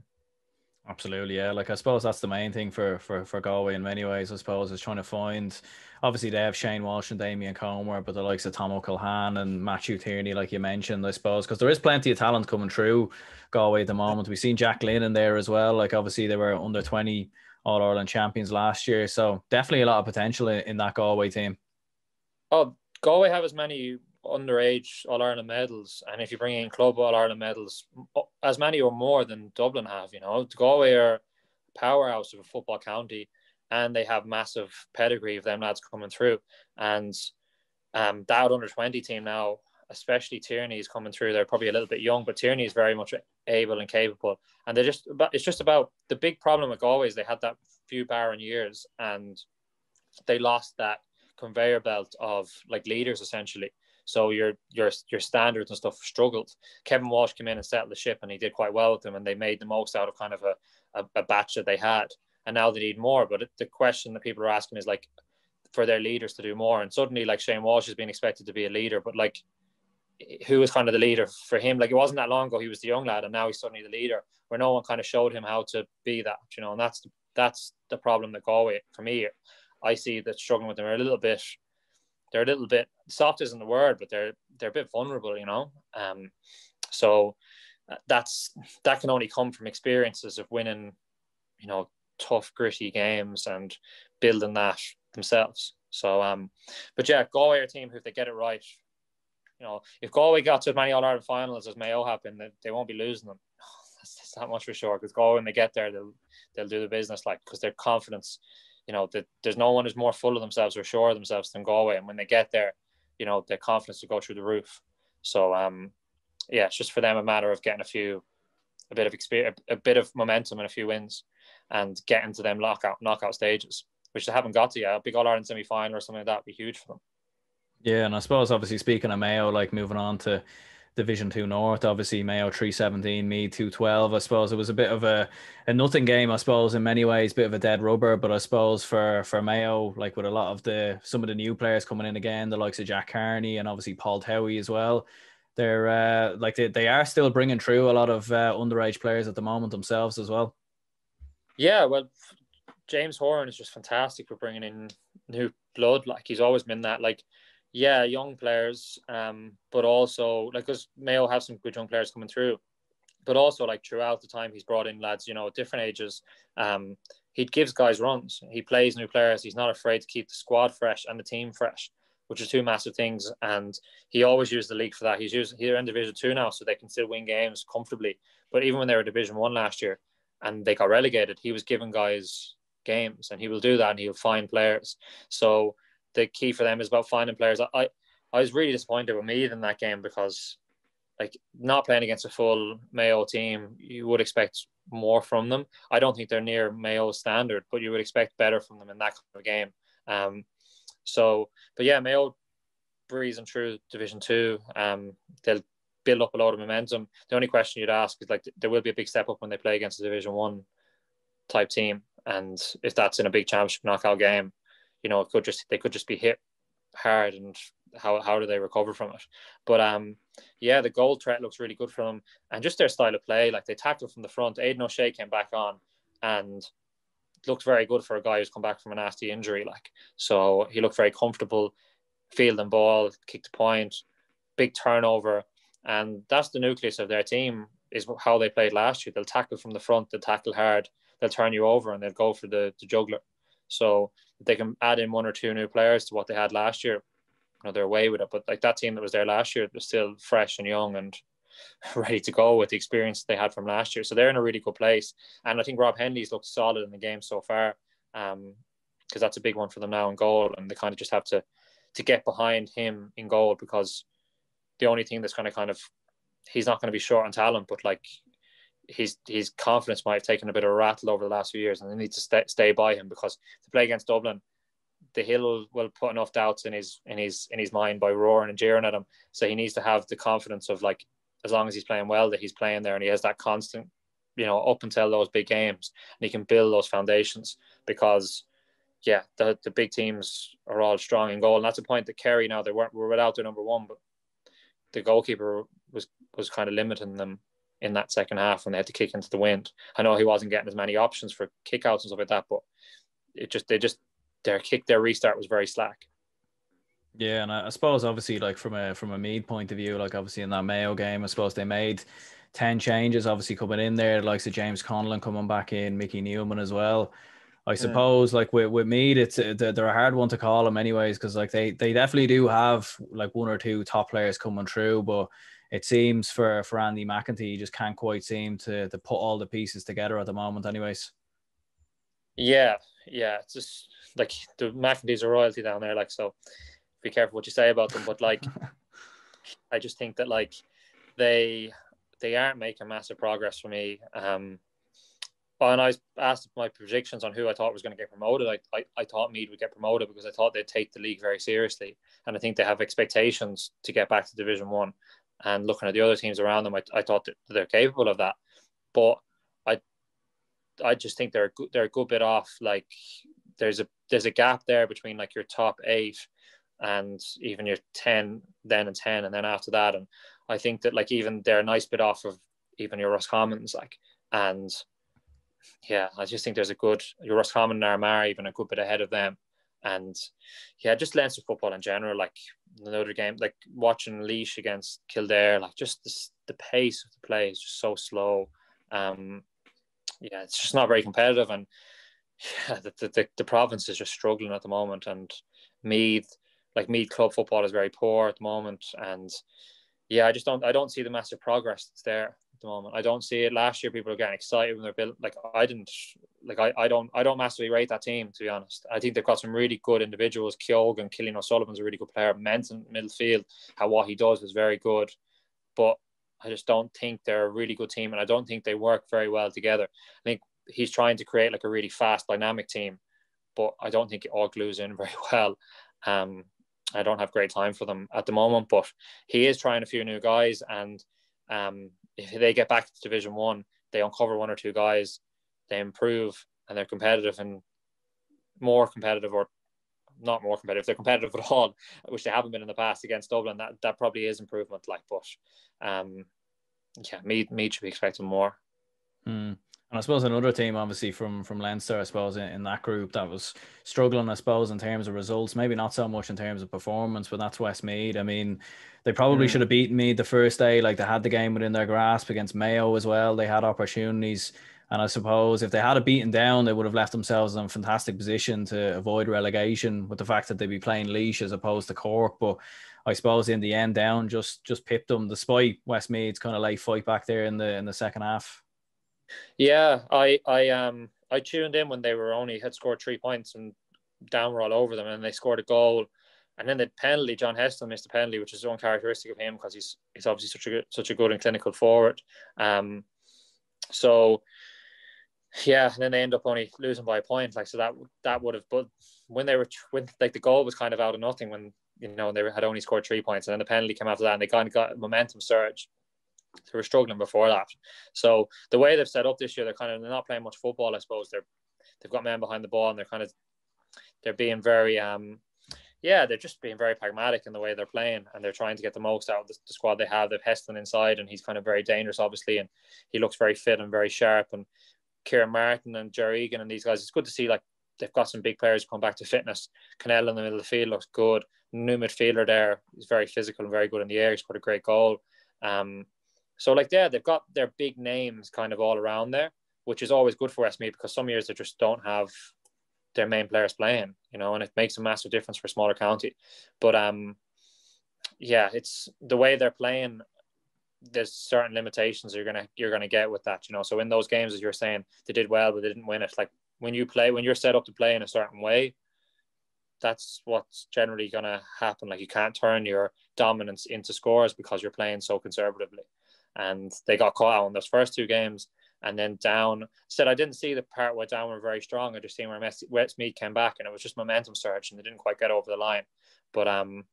Absolutely, yeah. Like I suppose that's the main thing for for for Galway in many ways. I suppose is trying to find. Obviously, they have Shane Walsh and Damien Comer, but the likes of Tom O'Callaghan and Matthew Tierney, like you mentioned, I suppose, because there is plenty of talent coming through Galway at the moment. We've seen Jack Glynn in there as well. Like obviously, they were under twenty All Ireland champions last year, so definitely a lot of potential in, in that Galway team. Oh, Galway have as many underage All Ireland medals, and if you bring in club All Ireland medals, as many or more than Dublin have, you know, Galway are powerhouse of a football county, and they have massive pedigree of them lads coming through, and um, that under twenty team now, especially Tierney is coming through. They're probably a little bit young, but Tierney is very much able and capable, and they just but it's just about the big problem with Galway is they had that few barren years, and they lost that conveyor belt of like leaders essentially so your your your standards and stuff struggled. Kevin Walsh came in and settled the ship, and he did quite well with them, and they made the most out of kind of a, a, a batch that they had. And now they need more. But the question that people are asking is like for their leaders to do more. And suddenly, like Shane Walsh has been expected to be a leader, but like who was kind of the leader for him? Like it wasn't that long ago he was the young lad, and now he's suddenly the leader, where no one kind of showed him how to be that. You know, and that's the, that's the problem that Galway for me. I see that struggling with them a little bit they're a little bit soft isn't the word, but they're they're a bit vulnerable, you know. Um, so uh, that's that can only come from experiences of winning, you know, tough, gritty games and building that themselves. So, um, but yeah, Galway are a team who, if they get it right, you know, if Galway got to as many All Ireland finals as Mayo have been, they, they won't be losing them. That's, that's not much for sure. Because Galway, when they get there, they'll they'll do the business like because their confidence you know, that there's no one who's more full of themselves or sure of themselves than Galway. And when they get there, you know, their confidence to go through the roof. So, um, yeah, it's just for them a matter of getting a few, a bit of experience, a bit of momentum and a few wins, and getting to them lockout knockout stages, which they haven't got to yet. A big All Ireland semi final or something like that would be huge for them. Yeah, and I suppose obviously speaking of Mayo, like moving on to Division Two North. Obviously, Mayo three seventeen, Meath two twelve. I suppose it was a bit of a, a nothing game. I suppose in many ways, bit of a dead rubber. But I suppose for for Mayo, like with a lot of the some of the new players coming in again, the likes of Jack Carney and obviously Paul Towey as well. They're uh, like they, they are still bringing through a lot of uh, underage players at the moment themselves as well. Yeah, well, James Horan is just fantastic for bringing in new blood. Like he's always been that. Like yeah, young players, um, but also like because Mayo have some good young players coming through, but also like throughout the time he's brought in lads, you know, different ages. Um, he gives guys runs. He plays new players. He's not afraid to keep the squad fresh and the team fresh, which are two massive things. And he always used the league for that. He's used here in Division Two now, so they can still win games comfortably. But even when they were Division One last year and they got relegated, he was giving guys games, and he will do that, and he'll find players. So the key for them is about finding players. I I was really disappointed with Meath in that game because like not playing against a full Mayo team, you would expect more from them. I don't think they're near Mayo standard, but you would expect better from them in that kind of game. Um, So, but yeah, Mayo breezing through Division Two. Um, they'll build up a lot of momentum. The only question you'd ask is like there will be a big step up when they play against a Division One type team, and if that's in a big championship knockout game, you know, it could just they could just be hit hard, and how how do they recover from it? But um, yeah, the goal threat looks really good for them, and just their style of play, like they tackle from the front. Aidan O'Shea came back on, and looked very good for a guy who's come back from a nasty injury. Like so, he looked very comfortable, fielding ball, kicked point, big turnover, and that's the nucleus of their team. Is how they played last year. They'll tackle from the front, they'll tackle hard, they'll turn you over, and they'll go for the, the juggler. So they can add in one or two new players to what they had last year. You know, they're away with it. But like that team that was there last year was still fresh and young and ready to go with the experience they had from last year. So they're in a really good place. And I think Rob Hennelly's looked solid in the game so far. Um, because that's a big one for them now in goal, and they kind of just have to to get behind him in goal because the only thing that's going to kind of he's not going to be short on talent, but like his his confidence might have taken a bit of a rattle over the last few years, and they need to stay, stay by him because to play against Dublin, the Hill will put enough doubts in his in his in his mind by roaring and jeering at him. So he needs to have the confidence of like as long as he's playing well that he's playing there and he has that constant, you know, up until those big games and he can build those foundations because yeah, the the big teams are all strong in goal. And that's a point that Kerry now they weren't were without their number one, but the goalkeeper was was kind of limiting them in that second half when they had to kick into the wind. I know he wasn't getting as many options for kickouts and stuff like that, but it just they just their kick their restart was very slack. Yeah, and I, suppose obviously like from a from a Meath point of view, like obviously in that Mayo game, I suppose they made ten changes, obviously coming in there, like of James Conlon coming back in, Mickey Newman as well. I suppose yeah. like with, with Meath, it's uh, they're a hard one to call them anyways because like they they definitely do have like one or two top players coming through, but it seems for for Andy McEntee, he just can't quite seem to to put all the pieces together at the moment, anyways. Yeah, yeah, it's just like the McEntee's a royalty down there, like so. Be careful what you say about them, but like, I just think that like they they aren't making massive progress for me. Um, when I was asked my predictions on who I thought was going to get promoted, I, I, I thought Meath would get promoted because I thought they'd take the league very seriously, and I think they have expectations to get back to Division One. And looking at the other teams around them, I, I thought that they're capable of that. But I I just think they're a good, they're a good bit off. Like there's a there's a gap there between like your top eight and even your ten then and ten and then after that. And I think that like even they're a nice bit off of even your Ross Roscommons like and yeah, I just think there's a good your Roscommon and Armagh even a good bit ahead of them. And yeah, just Leinster football in general, like another game, like watching Laois against Kildare, like just the, the pace of the play is just so slow. Um, yeah, it's just not very competitive, and yeah, the, the, the province is just struggling at the moment. And Meath, like Meath club football is very poor at the moment, and yeah, I just don't I don't see the massive progress that's there the moment. I don't see it. Last year, people are getting excited when they're built. Like I didn't. Like I, I don't. I don't massively rate that team to be honest. I think they've got some really good individuals. Keogh and Killian O'Sullivan's a really good player. Menton midfield, how what he does is very good, but I just don't think they're a really good team, and I don't think they work very well together. I think he's trying to create like a really fast, dynamic team, but I don't think it all glues in very well. Um, I don't have great time for them at the moment, but he is trying a few new guys, and um, if they get back to Division One, they uncover one or two guys, they improve, and they're competitive and more competitive, or not more competitive. They're competitive at all, which they haven't been in the past against Dublin. That that probably is improvement. Like, but um, yeah, me Meath should be expecting more. Mm. And I suppose another team, obviously from from Leinster, I suppose in, in, that group that was struggling, I suppose in terms of results, maybe not so much in terms of performance, but that's Westmeath. I mean, they probably mm. should have beaten Meath the first day, like they had the game within their grasp against Mayo as well. They had opportunities, and I suppose if they had a beaten down, they would have left themselves in a fantastic position to avoid relegation with the fact that they'd be playing Laois as opposed to Cork. But I suppose in the end, down just just pipped them, despite Westmeath's kind of late fight back there in the in the second half. Yeah, I I um I tuned in when they were only had scored three points and down were all over them, and they scored a goal, and then the penalty. John Heslin missed a penalty, which is uncharacteristic of him because he's he's obviously such a good, such a good and clinical forward. Um, so Yeah, and then they end up only losing by a point. Like so that that would have, but when they were when like the goal was kind of out of nothing when you know they had only scored three points and then the penalty came after that and they kind of got momentum surge. They were struggling before that. So the way they've set up this year, they're kind of they're not playing much football. I suppose they're they've got men behind the ball and they're kind of they're being very um yeah they're just being very pragmatic in the way they're playing and they're trying to get the most out of the, the squad they have. They've Heslin inside and he's kind of very dangerous obviously and he looks very fit and very sharp and Kieran Martin and Jerry Egan and these guys. It's good to see like they've got some big players come back to fitness. Cannell in the middle of the field looks good. New midfielder there is very physical and very good in the air. He's put a great goal. Um, so like yeah, they've got their big names kind of all around there, which is always good for Westmeath because some years they just don't have their main players playing, you know, and it makes a massive difference for smaller county. But um, yeah, it's the way they're playing. There's certain limitations you're gonna you're gonna get with that, you know. So in those games, as you're saying, they did well, but they didn't win it. Like when you play, when you're set up to play in a certain way, that's what's generally to happen. Like you can't turn your dominance into scores because you're playing so conservatively. And they got caught out in those first two games. And then down said I didn't see the part where down were very strong. I just seen where Westmeath came back and it was just momentum surge and they didn't quite get over the line. But um,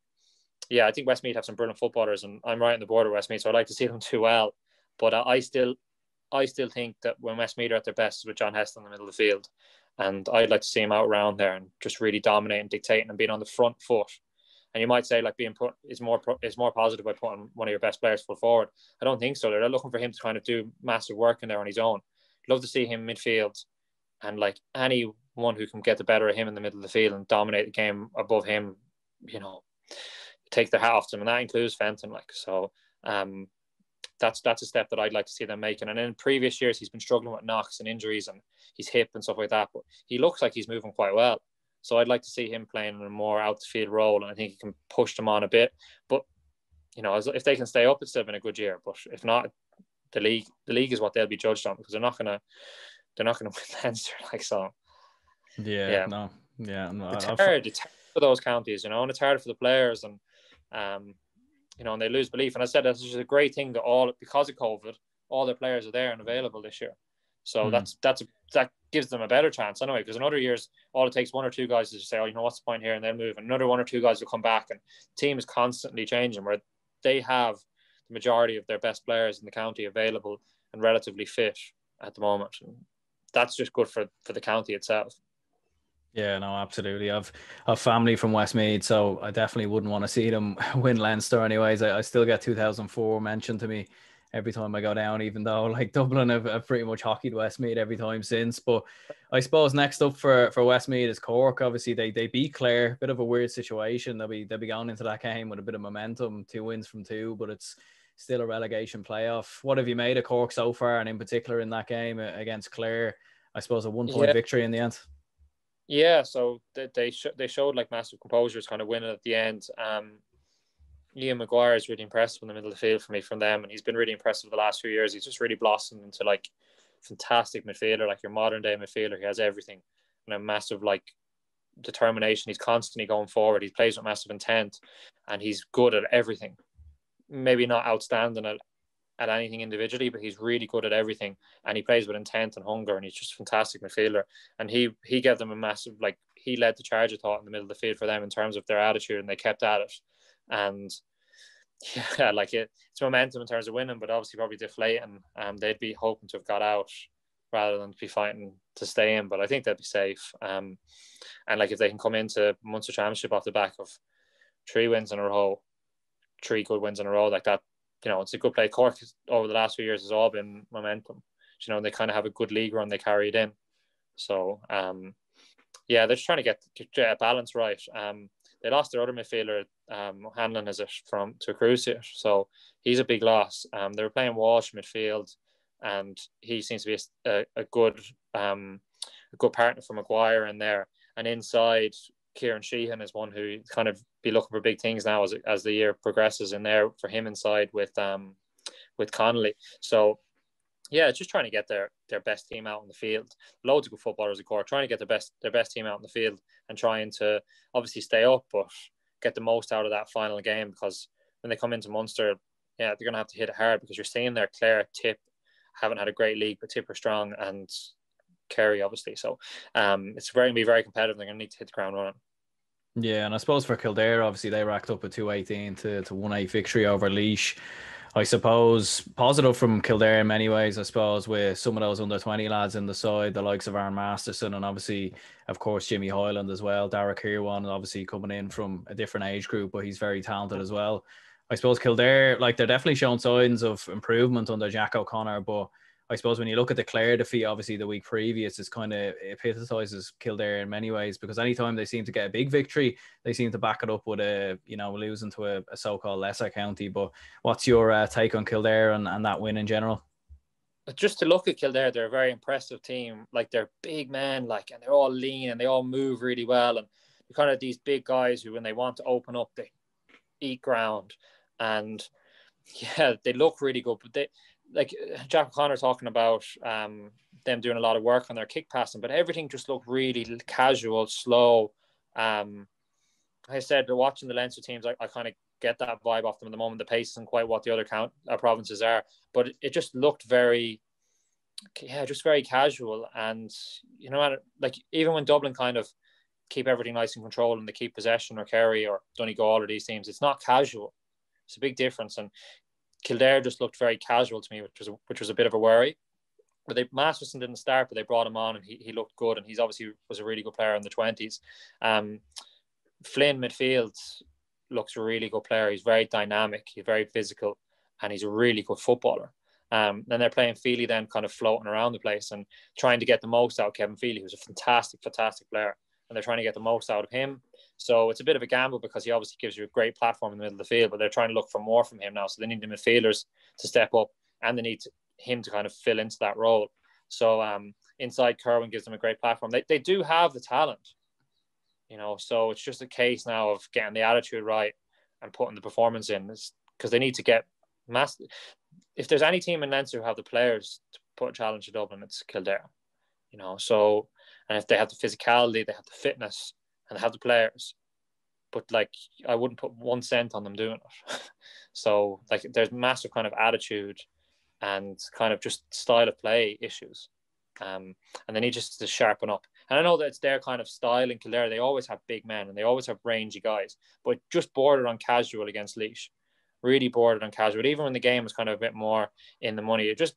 yeah, I think Westmeath have some brilliant footballers and I'm right on the border Westmeath, so I'd like to see them do well. But uh, I still I still think that when Westmeath are at their best with John Heslin in the middle of the field. And I'd like to see him out around there and just really dominating, dictating, and being on the front foot. And you might say like being put is more is more positive by putting one of your best players full forward. I don't think so. They're looking for him to kind of do massive work in there on his own. Love to see him midfield, and like anyone who can get the better of him in the middle of the field and dominate the game above him, you know, take their hat off to him, and that includes Fenton. Like so, um, that's that's a step that I'd like to see them making. And in previous years, he's been struggling with knocks and injuries and his hip and stuff like that. But he looks like he's moving quite well. So I'd like to see him playing in a more out the field role, and I think he can push them on a bit. But you know, if they can stay up, it's still been a good year. But if not, the league the league is what they'll be judged on because they're not gonna they're not gonna win Leinster like so. Yeah, yeah. no, yeah, no, it's hard. It's hard for those counties, you know, and it's hard for the players and um you know, and they lose belief. And I said that's just a great thing that all because of COVID, all their players are there and available this year. So mm. that's that's that gives them a better chance anyway. Because in other years, all it takes one or two guys to say, "Oh, you know, what's the point here?" and then move. And another one or two guys will come back, and the team is constantly changing. Where they have the majority of their best players in the county available and relatively fit at the moment, and that's just good for for the county itself. Yeah, no, absolutely. I've a family from Westmeath, so I definitely wouldn't want to see them win Leinster. Anyways, I, I, still get 2004 mentioned to me every time I go down, even though like Dublin have, have pretty much hockeyed Westmeath every time since. But I suppose next up for for Westmeath is Cork. Obviously, they they beat Clare. Bit of a weird situation. They'll be they'll be going into that game with a bit of momentum, two wins from two, but it's still a relegation playoff. What have you made of Cork so far, and in particular in that game against Clare? I suppose a one point yeah. victory in the end. Yeah, so they they, sh- they showed like massive composure, kind of winning at the end. Um, Liam McGuire is really impressive in the middle of the field for me from them, and he's been really impressive the last few years. He's just really blossomed into like fantastic midfielder, like your modern day midfielder. He has everything and a massive like determination. He's constantly going forward. He plays with massive intent, and he's good at everything. Maybe not outstanding at at anything individually, but he's really good at everything, and he plays with intent and hunger, and he's just a fantastic midfielder. And he he gave them a massive like he led the charge, I thought, in the middle of the field for them in terms of their attitude, and they kept at it. And yeah, like it, it's momentum in terms of winning, but obviously probably deflating. Um, they'd be hoping to have got out rather than be fighting to stay in, but I think they'd be safe. Um, and like if they can come into Munster Championship off the back of three wins in a row, three good wins in a row like that, you know, it's a good play. Cork over the last few years has all been momentum. You know, and they kind of have a good league run they carry it in. So, um, yeah, they're just trying to get, get a balance right. Um, they lost their other midfielder, um, Hanlon is it from to a cruise so he's a big loss. Um, they were playing Walsh midfield, and he seems to be a, a good um, a good partner for Maguire in there. And inside, Kieran Sheehan is one who kind of be looking for big things now as as the year progresses in there for him inside with um with Connolly. So yeah, just trying to get their their best team out in the field. Loads of good footballers, of course, trying to get their best their best team out in the field and trying to obviously stay up, but get the most out of that final game because when they come into Munster, yeah, they're gonna have to hit it hard because you're seeing their Clare Tip haven't had a great league, but Tip are strong and Kerry, obviously. So um, it's going to be very competitive. They're going to need to hit the ground running. Yeah, and I suppose for Kildare, obviously they racked up a two eighteen to to one eight victory over Laois. I suppose positive from Kildare in many ways. I suppose with some of those under twenty lads in the side, the likes of Aaron Masterson and obviously, of course, Jimmy Hyland as well. Darragh Kirwan, obviously coming in from a different age group, but he's very talented as well. I suppose Kildare, like they're definitely showing signs of improvement under Jack O'Connor, but I suppose when you look at the Clare defeat, obviously the week previous, it's kind of epitomises Kildare in many ways because anytime they seem to get a big victory, they seem to back it up with a you know losing to a, a so-called lesser county. But what's your uh, take on Kildare and, and that win in general? Just to look at Kildare, they're a very impressive team. Like they're big men, like and they're all lean and they all move really well. And kind of these big guys who, when they want to open up, they eat ground. And yeah, they look really good. But they like Jack O'Connor talking about um, them doing a lot of work on their kick passing, but everything just looked really casual, slow. Um, I said, watching the Leinster teams, I, I kind of get that vibe off them at the moment. The pace isn't quite what the other count uh, provinces are, but it, it, just looked very, yeah, just very casual. And you know, like even when Dublin kind of keep everything nice and control and they keep possession or Kerry or Donegal or these teams, it's not casual. It's a big difference. And Kildare just looked very casual to me, which was a, which was a bit of a worry. But they Masterson didn't start, but they brought him on, and he, he looked good, and he's obviously was a really good player in the twenties. Um, Flynn midfield looks a really good player. He's very dynamic. He's very physical, and he's a really good footballer. Um, then they're playing Feely, then kind of floating around the place and trying to get the most out of Kevin Feely, who's a fantastic, fantastic player, and they're trying to get the most out of him. So it's a bit of a gamble because he obviously gives you a great platform in the middle of the field, but they're trying to look for more from him now. So they need the midfielders to step up and they need him to kind of fill into that role. So um, inside Kirwan gives them a great platform. They, they do have the talent, you know, so it's just a case now of getting the attitude right and putting the performance in because they need to get mass. If there's any team in Leinster who have the players to put a challenge to Dublin, it's Kildare, you know. So, and if they have the physicality, they have the fitness, and they have the players, but like I wouldn't put one cent on them doing it. so like there's massive kind of attitude and kind of just style of play issues. Um, and they need just to sharpen up. And I know that it's their kind of style in Kildare. They always have big men and they always have rangy guys, but just bordered on casual against Laois. Really bordered on casual. Even when the game was kind of a bit more in the money, it just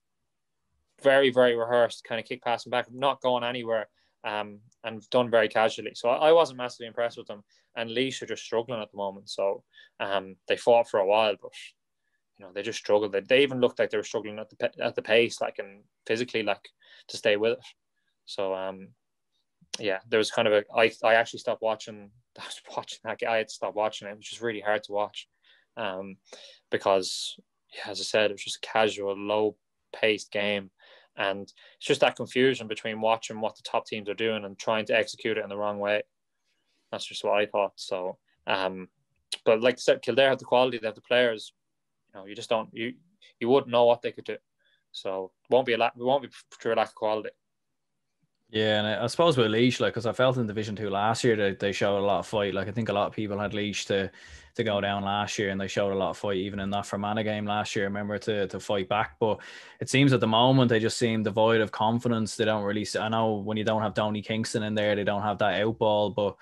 very, very rehearsed, kind of kick passing back, not going anywhere um, and done very casually. So I, I, wasn't massively impressed with them. And Laois are just struggling at the moment. So um, they fought for a while, but you know they just struggled. They, they even looked like they were struggling at the at the pace, like and physically, like to stay with it. So um, yeah, there was kind of a. I I actually stopped watching. I was watching that. I had to stop watching it. It was just really hard to watch, um, because yeah, as I said, it was just a casual, low paced game and it's just that confusion between watching what the top teams are doing and trying to execute it in the wrong way. That's just what I thought. So, um, but like I said, Kildare have the quality, they have the players. You know, you just don't you you wouldn't know what they could do. So won't be a lack. It won't be through a lack of quality. Yeah, and I suppose with Laois, like, because I felt in Division Two last year that they showed a lot of fight. Like, I think a lot of people had Laois to to go down last year, and they showed a lot of fight even in that Fermanagh game last year. Remember to to fight back, but it seems at the moment they just seem devoid of confidence. They don't really. I know when you don't have Donie Kingston in there, they don't have that out ball, but.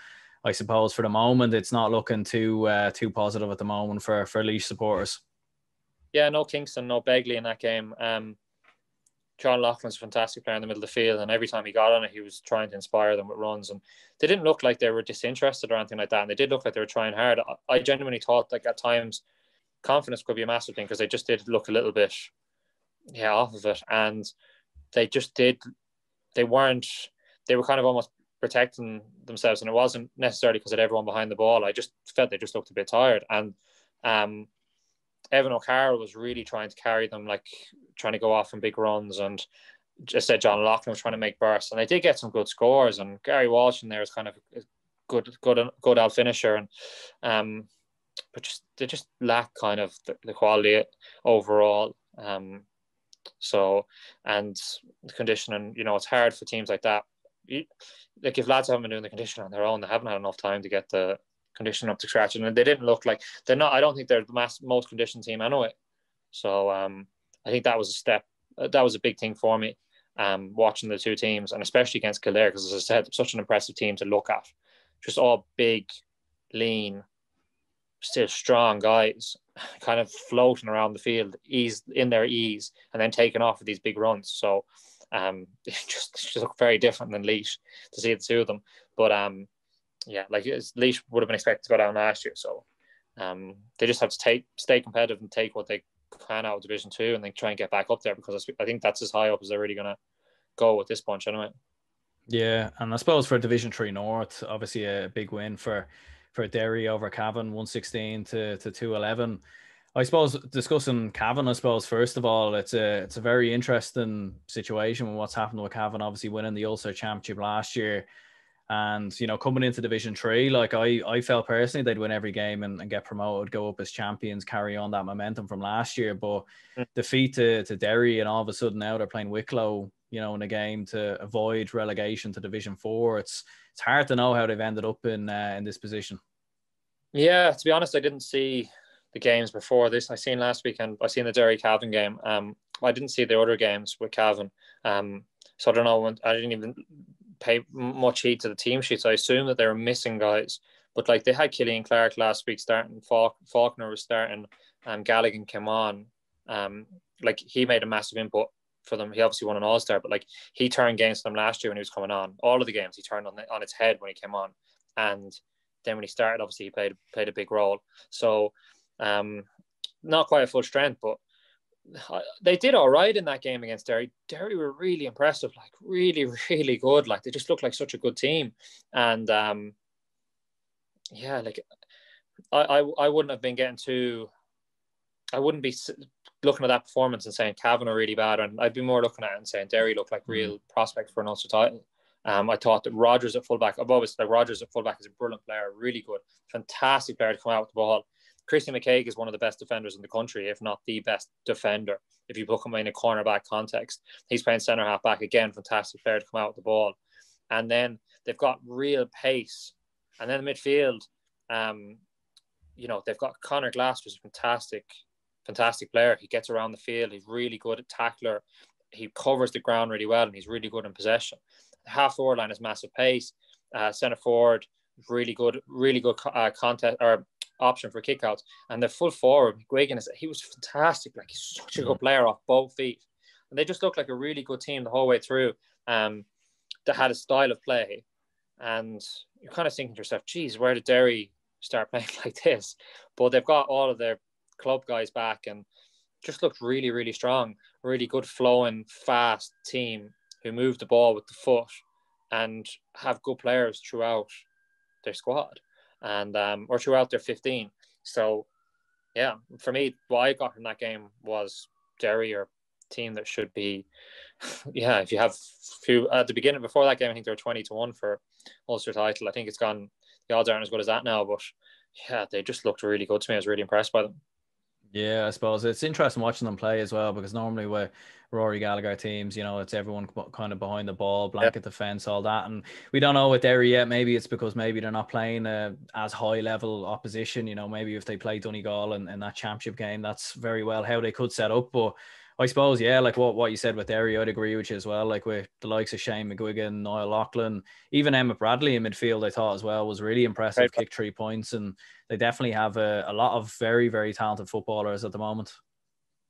I suppose for the moment, it's not looking too uh, too positive at the moment for for Laois supporters. Yeah, no Kingston, no Begley in that game. Um, John Loughlin's a fantastic player in the middle of the field, and every time he got on it, he was trying to inspire them with runs. And they didn't look like they were disinterested or anything like that. And they did look like they were trying hard. I genuinely thought like at times confidence could be a massive thing because they just did look a little bit, yeah, off of it. And they just did. They weren't. They were kind of almost protecting themselves, and it wasn't necessarily because of everyone behind the ball. I just felt they just looked a bit tired, and um, Evan O'Carroll was really trying to carry them, like trying to go off in big runs. And just said John Loughlin was trying to make bursts, and they did get some good scores. And Gary Walsh in there is kind of a good, good, good out finisher, and um, but just they just lack kind of the, the quality overall. Um, so and the conditioning, you know, it's hard for teams like that. Like if lads haven't been doing the conditioning on their own, they haven't had enough time to get the condition up to scratch, and they didn't look like they're not. I don't think they're the mass, most conditioned team anyway. So um, I think that was a step. Uh, that was a big thing for me. Um, watching the two teams and especially against Kildare because as I said, such an impressive team to look at. Just all big, lean, still strong guys, kind of floating around the field, ease in their ease, and then taking off with these big runs. So um, it just, just look very different than Laois to see the two of them. But um, yeah, like Laois would have been expected to go down last year, so um, they just have to take stay competitive and take what they can out of Division Two, and then try and get back up there because I think that's as high up as they're really gonna go with this bunch anyway. Yeah, and I suppose for Division Three North, obviously a big win for for Derry over Cavan, one sixteen to to two eleven. I suppose discussing Cavan, I suppose first of all, it's a it's a very interesting situation with what's happened with Cavan. Obviously, winning the Ulster Championship last year, and you know coming into Division Three, like I I felt personally they'd win every game and, and get promoted, go up as champions, carry on that momentum from last year. But mm. defeat to to Derry, and all of a sudden now they're playing Wicklow, you know, in a game to avoid relegation to Division Four. It's it's hard to know how they've ended up in uh, in this position. Yeah, to be honest, I didn't see the games before this. I seen last weekend. I seen the Derry Cavan game. Um, I didn't see the other games with Cavan. Um, so I don't know. I didn't even pay much heed to the team sheets. I assume that they were missing guys, but like they had Killian Clarke last week starting. Faulk, Faulkner was starting. Um, Galligan came on. Um, like he made a massive input for them. He obviously won an All Star, but like he turned against them last year when he was coming on. All of the games he turned on the, on its head when he came on, and then when he started, obviously he played played a big role. So um, not quite a full strength, but they did all right in that game against Derry. Derry were really impressive, like really, really good. Like they just looked like such a good team, and um, yeah, like I, I, I wouldn't have been getting too. I wouldn't be looking at that performance and saying Cavan are really bad, and I'd be more looking at it and saying Derry looked like real mm. prospects for an Ulster title. Um, I thought that Rogers at fullback, I've always like Rogers at fullback is a brilliant player, really good, fantastic player to come out with the ball. Christian McKaigue is one of the best defenders in the country, if not the best defender. If you put him in a cornerback context, he's playing centre half back again. Fantastic player to come out with the ball, and then they've got real pace. And then the midfield, um, you know, they've got Conor Glass, who's a fantastic, fantastic player. He gets around the field. He's really good at tackler. He covers the ground really well, and he's really good in possession. Half forward line is massive pace. Uh, centre forward, really good, really good uh, contest or option for kickouts. And the full forward, Guigan, is he was fantastic. Like he's such a good player off both feet. And they just looked like a really good team the whole way through. Um, that had a style of play. And you're kind of thinking to yourself, geez, where did Derry start playing like this? But they've got all of their club guys back and just looked really, really strong. Really good flowing, fast team who move the ball with the foot and have good players throughout their squad and um, or throughout their 15. So, yeah, for me, what I got from that game was Derry or team that should be, yeah, if you have few at the beginning before that game, I think they were 20 to 1 for Ulster title. I think it's gone, the odds aren't as good as that now, but yeah, they just looked really good to me. I was really impressed by them. Yeah, I suppose it's interesting watching them play as well because normally with Rory Gallagher teams, you know, it's everyone kind of behind the ball, blanket defense, all that, and we don't know with Derry yet. Maybe it's because maybe they're not playing a, as high level opposition. You know, maybe if they play Donegal in, in that championship game, that's very well how they could set up. But I suppose, yeah, like what, what you said with Derry, I'd agree with you as well. Like with the likes of Shane McGuigan, Niall Loughlin, even Emmett Bradley in midfield, I thought as well was really impressive. Right. Kick three points, and they definitely have a, a lot of very, very talented footballers at the moment.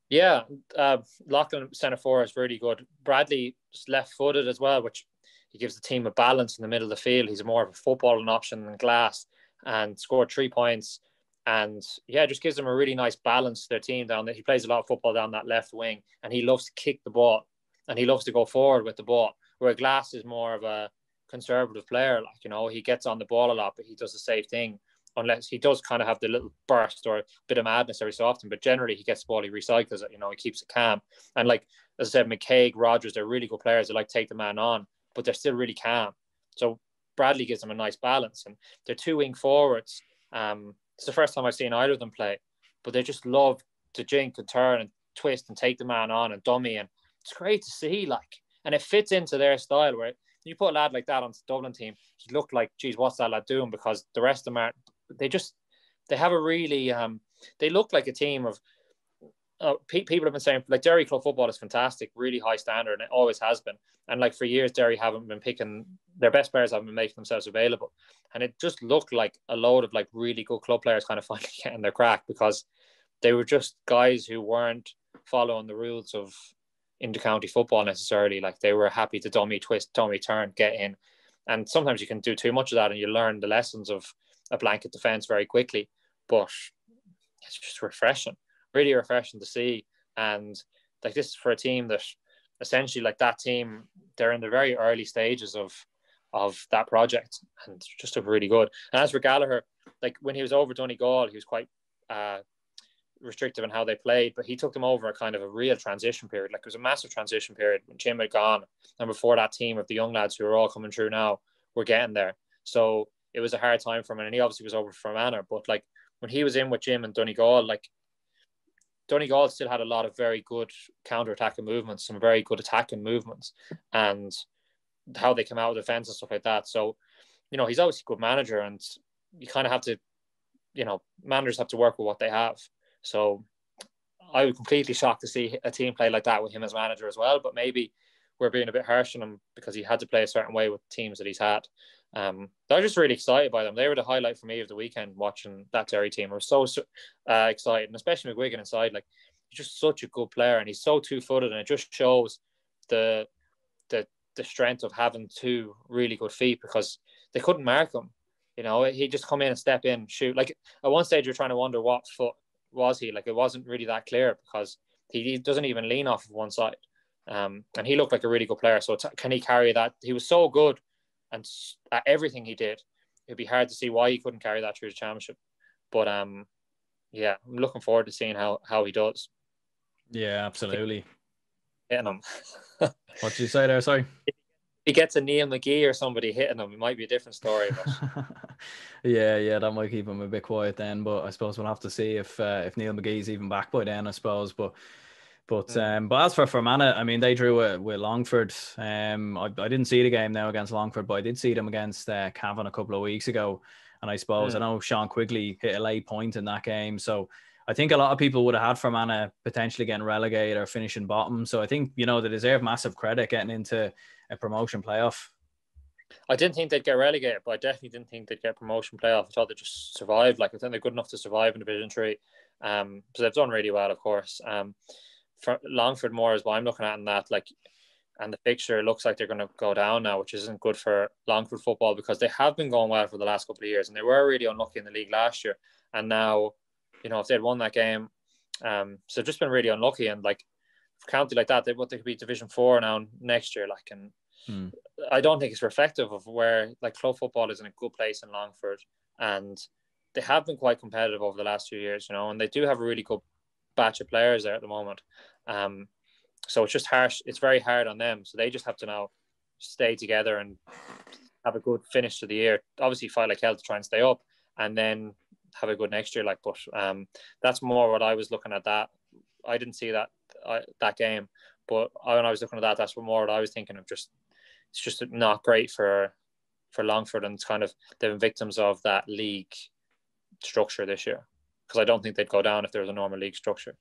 Yeah, uh, Loughlin centre forward is really good. Bradley left footed as well, which he gives the team a balance in the middle of the field. He's more of a footballing option than Glass, and scored three points and yeah, just gives them a really nice balance to their team down there. He plays a lot of football down that left wing, and he loves to kick the ball, and he loves to go forward with the ball. Where Glass is more of a conservative player, like you know, he gets on the ball a lot, but he does the same thing. Unless he does kind of have the little burst or a bit of madness every so often, but generally he gets the ball, he recycles it. You know, he keeps it calm. And like as I said, McKaigue, Rogers, they're really good players. They like take the man on, but they're still really calm. So Bradley gives them a nice balance, and they're two wing forwards. Um, it's the first time I've seen either of them play, but they just love to jink and turn and twist and take the man on and dummy. And it's great to see, like, and it fits into their style where you put a lad like that on the Dublin team, he looked like, geez, what's that lad doing? Because the rest of them are, they just, they have a really, um, they look like a team of oh, people have been saying like Derry club football is fantastic, really high standard, and it always has been. And like for years, Derry haven't been picking their best players, haven't been making themselves available, and it just looked like a load of like really good club players kind of finally getting their crack because they were just guys who weren't following the rules of intercounty football necessarily. Like they were happy to dummy twist, dummy turn, get in, and sometimes you can do too much of that, and you learn the lessons of a blanket defense very quickly. But it's just refreshing really refreshing to see. And like this is for a team that essentially like that team, they're in the very early stages of of that project and just look really good. And as for Gallagher, like when he was over Donegal, he was quite uh, restrictive in how they played, but he took them over a kind of a real transition period. Like it was a massive transition period when Jim had gone, and before that team of the young lads who are all coming through now were getting there. So it was a hard time for him, and he obviously was over Fermanagh. But like when he was in with Jim and Donegal, like Donegal still had a lot of very good counter-attacking movements, some very good attacking movements, and how they come out of defense and stuff like that. So, you know, he's obviously a good manager, and you kind of have to, you know, managers have to work with what they have. So, I was completely shocked to see a team play like that with him as manager as well. But maybe we're being a bit harsh on him because he had to play a certain way with teams that he's had. Um, I was just really excited by them. They were the highlight for me of the weekend watching that Derry team. I was so uh, excited, and especially McGuigan inside. Like he's just such a good player, and he's so two footed, and it just shows the the the strength of having two really good feet because they couldn't mark him. You know, he just come in and step in, shoot. Like at one stage, you're trying to wonder what foot was he. Like it wasn't really that clear because he, doesn't even lean off of one side. Um, and he looked like a really good player. So can he carry that? He was so good and at everything he did, it'd be hard to see why he couldn't carry that through the championship. But um, yeah, I'm looking forward to seeing how how he does. Yeah, absolutely. Hitting him. what did you say there? Sorry. If he gets a Neil McGee or somebody hitting him, it might be a different story. But... yeah, yeah, that might keep him a bit quiet then. But I suppose we'll have to see if uh, if Neil McGee's even back by then. I suppose, but but mm. um, but as for Fermanagh, I mean, they drew it with Longford. Um, I, I didn't see the game now against Longford, but I did see them against uh, Cavan a couple of weeks ago. And I suppose mm. I know Sean Quigley hit a late point in that game, so I think a lot of people would have had Fermanagh potentially getting relegated or finishing bottom. So I think you know they deserve massive credit getting into a promotion playoff. I didn't think they'd get relegated, but I definitely didn't think they'd get promotion playoff. I thought they just survived. Like I think they're good enough to survive in Division Three. Um, so they've done really well, of course. Um, for Longford more is what I'm looking at in that like and the fixture looks like they're going to go down now, which isn't good for Longford football because they have been going well for the last couple of years and they were really unlucky in the league last year. And now, you know, if they'd won that game, um, so just been really unlucky and like county like that, they what they could be Division Four now next year. Like, and hmm. I don't think it's reflective of where like club football is in a good place in Longford, and they have been quite competitive over the last few years, you know, and they do have a really good batch of players there at the moment. Um, so it's just harsh. It's very hard on them. So they just have to now stay together and have a good finish to the year. Obviously, fight like hell to try and stay up, and then have a good next year. Like, but um, that's more what I was looking at. That I didn't see that that game, but when I was looking at that, that's more what I was thinking of. Just it's just not great for for Longford, and it's kind of they've been victims of that league structure this year because I don't think they'd go down if there was a normal league structure.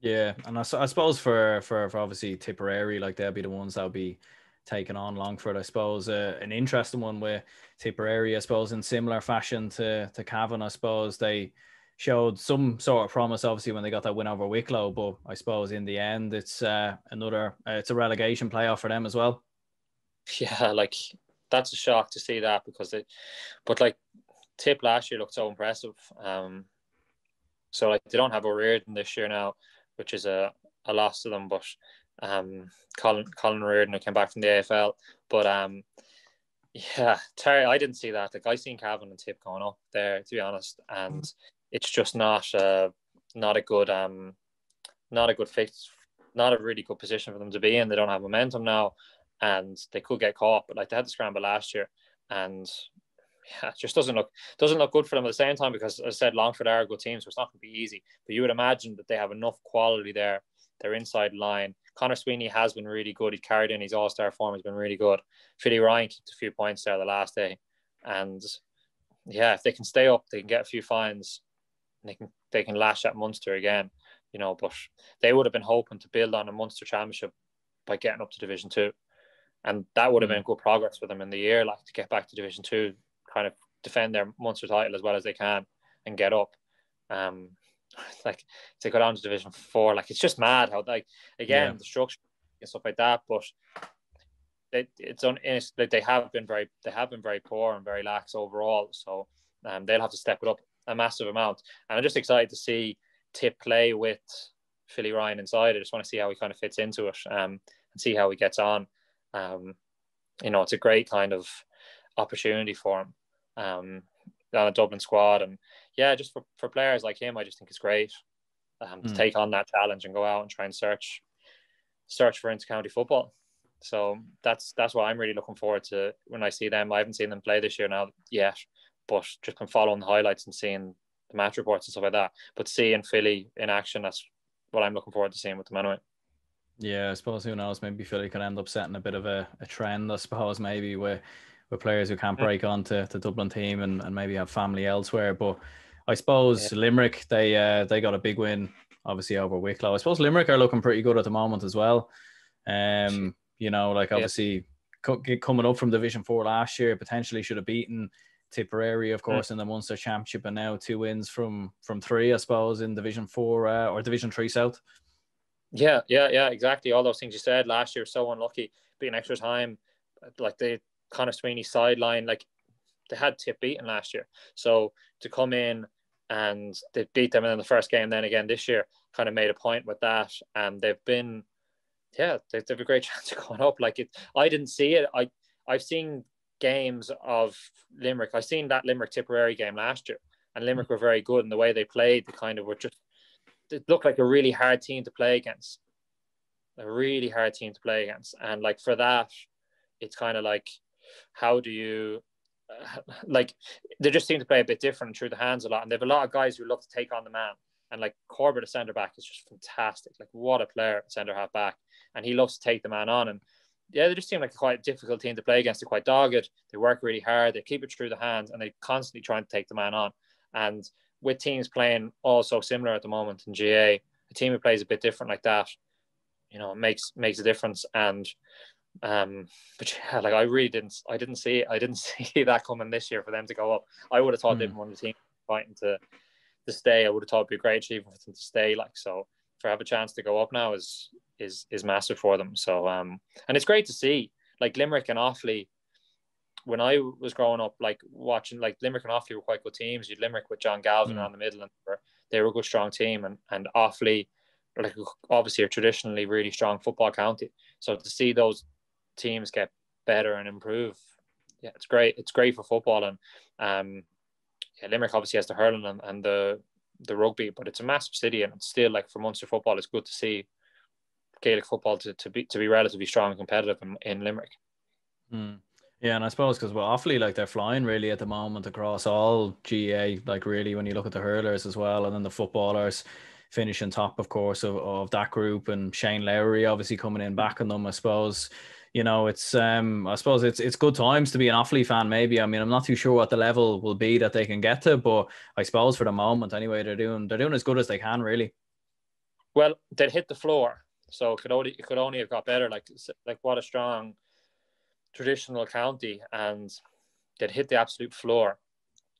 Yeah, and I, I suppose for, for for obviously Tipperary, like they'll be the ones that'll be taking on Longford. I suppose uh, an interesting one with Tipperary, I suppose, in similar fashion to to Cavan. I suppose they showed some sort of promise, obviously, when they got that win over Wicklow. But I suppose in the end, it's uh, another uh, it's a relegation playoff for them as well. Yeah, like that's a shock to see that because it, but like Tip last year looked so impressive. Um, so like they don't have O'Riordan this year now, which is a, a loss to them. But um, Colin Colin Reardon who came back from the AFL, but um, yeah, Terry, I didn't see that. Like I seen Cavan and Tip going up there, to be honest, and it's just not uh, not a good um, not a good fix, not a really good position for them to be in. They don't have momentum now, and they could get caught. But like they had to scramble last year, and yeah, it just doesn't look doesn't look good for them at the same time because as I said, Longford are a good team, so it's not going to be easy. But you would imagine that they have enough quality there. Their inside line, Conor Sweeney has been really good. He carried in his All Star form. He's been really good. Philly Ryan kicked a few points there the last day, and yeah, if they can stay up, they can get a few fines. they can they can lash at Munster again. you know, but they would have been hoping to build on a Munster championship by getting up to Division Two, and that would have hmm. been good progress for them in the year, like to get back to Division Two, kind of defend their Munster title as well as they can and get up. Um, like to go down to Division Four, like it's just mad how like again Yeah. the structure and stuff like that, but. It, it's on it's, like they have been very they have been very poor and very lax overall so um, they'll have to step it up a massive amount and I'm just excited to see Tip play with Philly Ryan inside I just want to see how he kind of fits into it um, and see how he gets on um, you know it's a great kind of opportunity for him um, on a Dublin squad and yeah just for, for players like him I just think it's great um, to Mm. take on that challenge and go out and try and search search for inter-county football so that's that's what I'm really looking forward to when I see them. I haven't seen them play this year now yet, but just been following the highlights and seeing the match reports and stuff like that. But seeing Philly in action, that's what I'm looking forward to seeing with them anyway. Yeah, I suppose who knows? Maybe Philly could end up setting a bit of a, a trend, I suppose, maybe with with players who can't break on to the Dublin team and, and maybe have family elsewhere. But I suppose Limerick, they uh, they got a big win, obviously over Wicklow. I suppose Limerick are looking pretty good at the moment as well. Um, you know, like Yeah. obviously co- coming up from Division Four last year, potentially should have beaten Tipperary, of course, in the Munster Championship, and now two wins from from three, I suppose, in Division Four uh, or Division Three South. Yeah, yeah, yeah, exactly. All those things you said last year, so unlucky, being extra time, like they of Sweeney sideline, like they had Tip beaten last year. So to come in and they beat them in the first game, then again this year, kind of made a point with that, and they've been, yeah, they, they have a great chance of going up. Like it, I didn't see it. I I've seen games of Limerick. I've seen that Limerick Tipperary game last year, and Limerick were very good in the way they played. They kind of were just it looked like a really hard team to play against. A really hard team to play against, and like for that, it's kind of like, how do you, uh, like, they just seem to play a bit different through the hands a lot, and they have a lot of guys who love to take on the man. And like Corbett, a centre back, is just fantastic. Like what a player, centre half back, and he loves to take the man on. And yeah, they just seem like a quite difficult team to play against. They're quite dogged. They work really hard. They keep it through the hands, and they constantly trying to take the man on. And with teams playing all so similar at the moment in GAA, a team who plays a bit different like that, you know, makes makes a difference. And um, but yeah, like I really didn't, I didn't see. I didn't see that coming this year for them to go up. I would have thought they'd Hmm. one of the teams fighting to to stay. I would have thought it'd be a great achievement for them to stay. Like so, for have a chance to go up now is is is massive for them. So um, and it's great to see like Limerick and Offaly. When I was growing up, like watching, like Limerick and Offaly were quite good teams. You'd Limerick with John Galvin Mm. around the middle, and they were, they were a good, strong team. And and Offaly, like obviously, a traditionally really strong football county. So to see those teams get better and improve, yeah, it's great. It's great for football, and um, yeah, Limerick obviously has the hurling and, and the the rugby, but it's a massive city, and it's still like for Munster football, it's good to see Gaelic football to, to be to be relatively strong and competitive in, in Limerick. Mm. Yeah, and I suppose because well, Offaly like they're flying really at the moment across all GAA. Like really, when you look at the hurlers as well, and then the footballers finishing top, of course, of, of that group, and Shane Lowry obviously coming in back on them. I suppose you know it's um I suppose it's it's good times to be an Offaly fan. Maybe I mean I'm not too sure what the level will be that they can get to, but I suppose for the moment anyway, they're doing they're doing as good as they can really. Well, they'd hit the floor, so it could only it could only have got better. Like like what a strong traditional county, and they'd hit the absolute floor.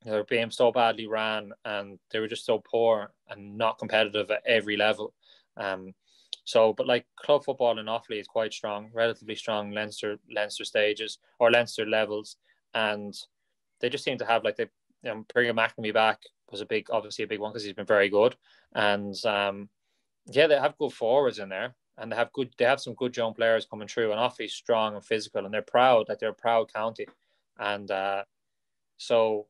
They were being so badly ran, and they were just so poor and not competitive at every level. Um, so, but like club football in Offaly is quite strong, relatively strong Leinster Leinster stages or Leinster levels, and they just seem to have like they um, bringing McNamee back was a big, obviously a big one because he's been very good, and um, yeah, they have good forwards in there, and they have good, they have some good young players coming through, and Offaly's strong and physical, and they're proud, like they're a proud county, and uh, so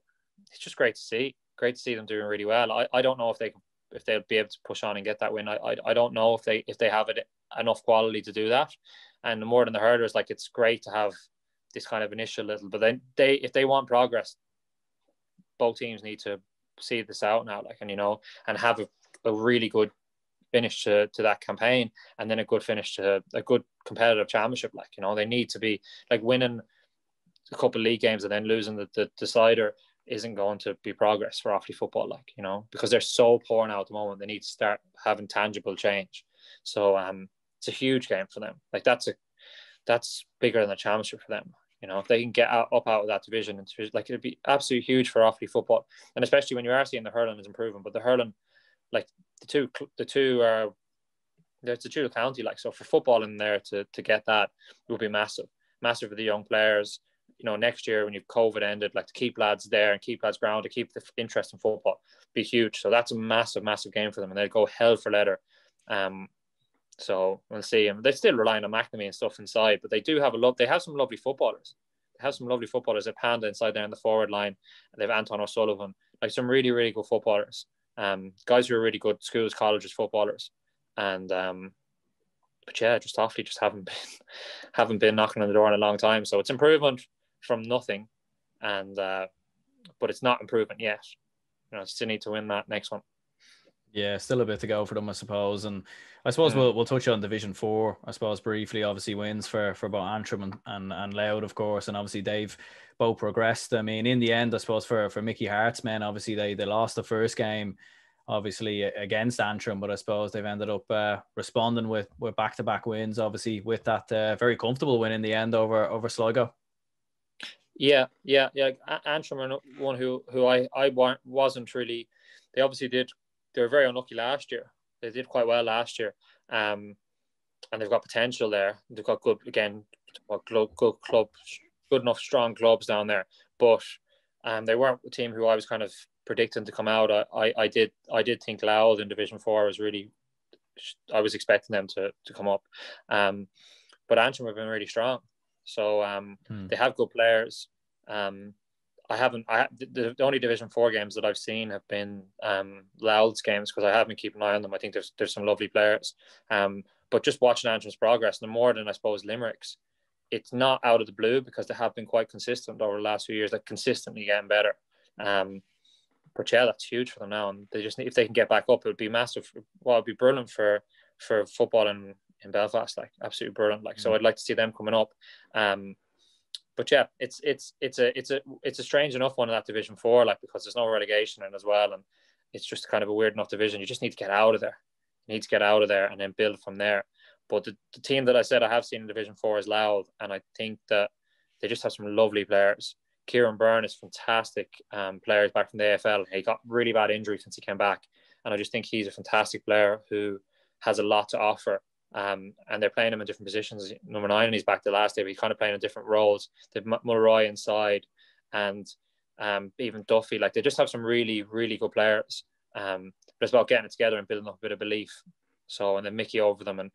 it's just great to see, great to see them doing really well. I, I don't know if they if they'll be able to push on and get that win. I, I, I don't know if they if they have it enough quality to do that, and more than the hurlers, like it's great to have this kind of initial little, but then they if they want progress, both teams need to see this out now, like and you know, and have a, a really good finish to, to that campaign and then a good finish to a good competitive championship like you know they need to be like winning a couple league games and then losing the, the decider isn't going to be progress for Offaly football, like you know, because they're so poor now at the moment. They need to start having tangible change. So um, it's a huge game for them. Like that's a that's bigger than the championship for them. You know, if they can get out, up out of that division, it's like it'd be absolutely huge for Offaly football, and especially when you are seeing the hurling is improving. But the hurling, like the two, the two are there's a Tudor County, like so for football in there to to get that would be massive, massive for the young players. You know, next year when you've COVID ended, like to keep lads there and keep lads ground to keep the interest in football, be huge. So that's a massive, massive game for them, and they'll go hell for leather. Um, so we'll see. And they're still relying on McNamee and stuff inside, but they do have a lot. They have some lovely footballers. They have some lovely footballers. They have Panda inside there in the forward line. They have Anton O'Sullivan, like some really, really good footballers. Um, guys who are really good schools, colleges, footballers. And um, but yeah, just Offaly just haven't been haven't been knocking on the door in a long time. So it's improvement from nothing, and uh, but it's not improvement yet. You know, still need to win that next one. Yeah, still a bit to go for them, I suppose. And I suppose yeah. we'll we'll touch on Division Four, I suppose, briefly. Obviously, wins for for both Antrim and, and, and Louth, of course, and obviously they've both progressed. I mean, in the end, I suppose for for Mickey Harte's men, obviously they they lost the first game, obviously against Antrim, but I suppose they've ended up uh, responding with with back to back wins, obviously with that uh, very comfortable win in the end over over Sligo. Yeah, yeah, yeah. Antrim are one who who I I wasn't really. They obviously did they were very unlucky last year. They did quite well last year, um, and they've got potential there. They've got good again, good, good club, good enough strong clubs down there. But um, they weren't a team who I was kind of predicting to come out. I, I, I did I did think Louth in Division Four was really I was expecting them to to come up, um, but Antrim have been really strong. So um, hmm. they have good players. Um, I haven't. I the, the only Division Four games that I've seen have been um, Louth's games because I have been keeping an eye on them. I think there's there's some lovely players. Um, but just watching Antrim's progress, and more than I suppose Limerick's, it's not out of the blue because they have been quite consistent over the last few years. They're consistently getting better. Um, but yeah, that's huge for them now, and they just need, if they can get back up, it would be massive. Well, it'd be brilliant for for football in in Belfast, like absolutely brilliant. Like, mm-hmm. so mm. I'd like to see them coming up. Um, but yeah, it's it's it's a it's a it's a strange enough one in that division four, like because there's no relegation in as well, and it's just kind of a weird enough division. You just need to get out of there. You need to get out of there and then build from there. But the, the team that I said I have seen in Division Four is Louth, and I think that they just have some lovely players. Ciarán Byrne is fantastic um, players back from the AFL. He got really bad injury since he came back, and I just think he's a fantastic player who has a lot to offer um, and they're playing him in different positions. Number nine, and he's back the last day, but he's kind of playing in different roles. They've Mulroy inside, and um, even Duffy. Like they just have some really, really good players. Um, but it's about getting it together and building up a bit of belief. So, and then Mickey over them, and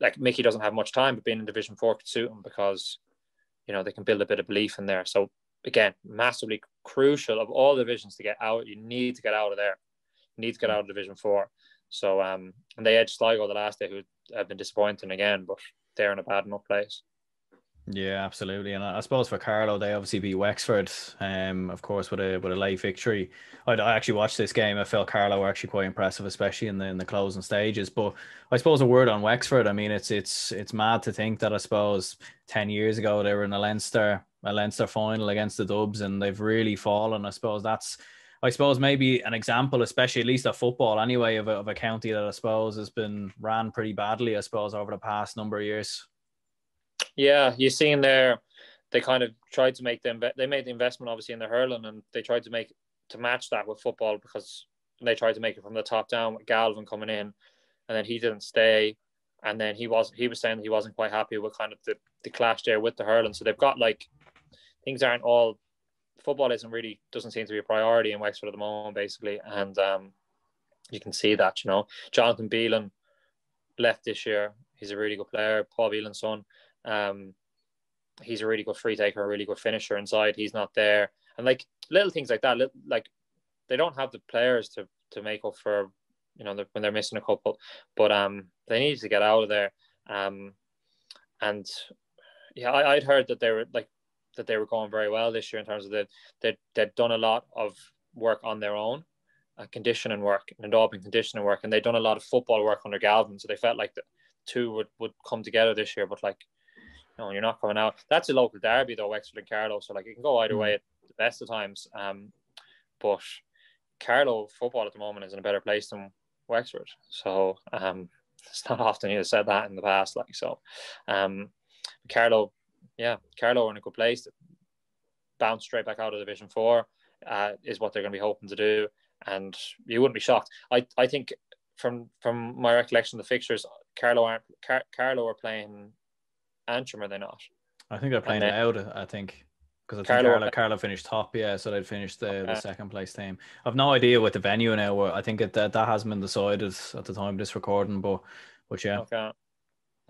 like Mickey doesn't have much time, but being in Division Four could suit him because you know they can build a bit of belief in there. So again, massively crucial of all divisions to get out. You need to get out of there. You need to get out of Division Four. So um, and they edged Sligo the last day, who have been disappointing again, but they're in a bad enough place. Yeah, absolutely, and I suppose for Carlow, they obviously beat Wexford, um, of course, with a with a late victory. I, I actually watched this game. I felt Carlow were actually quite impressive, especially in the in the closing stages. But I suppose a word on Wexford. I mean, it's it's it's mad to think that I suppose ten years ago they were in a Leinster a Leinster final against the Dubs, and they've really fallen. I suppose that's I suppose maybe an example, especially at least of football anyway, of a, of a county that I suppose has been ran pretty badly, I suppose, over the past number of years. Yeah, you seen there, they kind of tried to make them, they made the investment obviously in the hurling and they tried to make, to match that with football because they tried to make it from the top down with Galvin coming in and then he didn't stay. And then he was, he was saying he wasn't quite happy with kind of the, the clash there with the hurling. So they've got like, things aren't all football isn't really doesn't seem to be a priority in Wexford at the moment, basically, and um, you can see that. You know, Jonathan Bealin left this year. He's a really good player. Paul Bealin's son. Um, he's a really good free taker, a really good finisher inside. He's not there, and like little things like that. Like they don't have the players to to make up for you know when they're missing a couple, but um, they need to get out of there. Um, and yeah, I, I'd heard that they were like that they were going very well this year in terms of that they, they'd done a lot of work on their own, uh, conditioning work and Auburn conditioning work, and they'd done a lot of football work under Galvin. So they felt like the two would, would come together this year, but like, you know, you're not coming out. That's a local derby though, Wexford and Carlow. So like it can go either mm. way at the best of times. Um, but Carlow football at the moment is in a better place than Wexford. So um, it's not often you said that in the past. Like so, um, Carlow, yeah, Carlow are in a good place. Bounce straight back out of Division Four uh, is what they're going to be hoping to do, and you wouldn't be shocked. I I think from from my recollection of the fixtures, Carlow aren't Car- Carlow are playing Antrim, are they not? I think they're playing out. I think because I think Carlow- Carlo, Carlow finished top. Yeah, so they'd finished the, the second place team. I've no idea what the venue now. I think it, that that hasn't been decided at the time of this recording, but but yeah, Okay.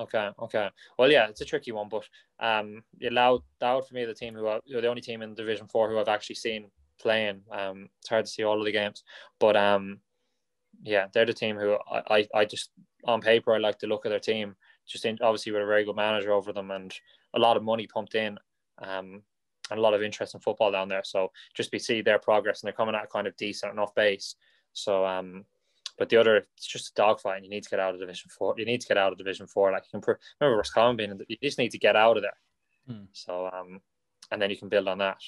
Okay. Okay. Well, yeah, it's a tricky one, but um, Louth, Louth for me, the team who are the only team in Division Four who I've actually seen playing. Um, it's hard to see all of the games, but um, yeah, they're the team who I, I, I just on paper I like to look at their team. Just in, obviously with a very good manager over them and a lot of money pumped in, um, and a lot of interest in football down there. So just be see their progress and they're coming at kind of decent enough base. So um, but the other, it's just a dogfight, and you need to get out of Division Four. You need to get out of Division Four. Like you can remember Roscommon being, you just need to get out of there. Hmm. So um, and then you can build on that.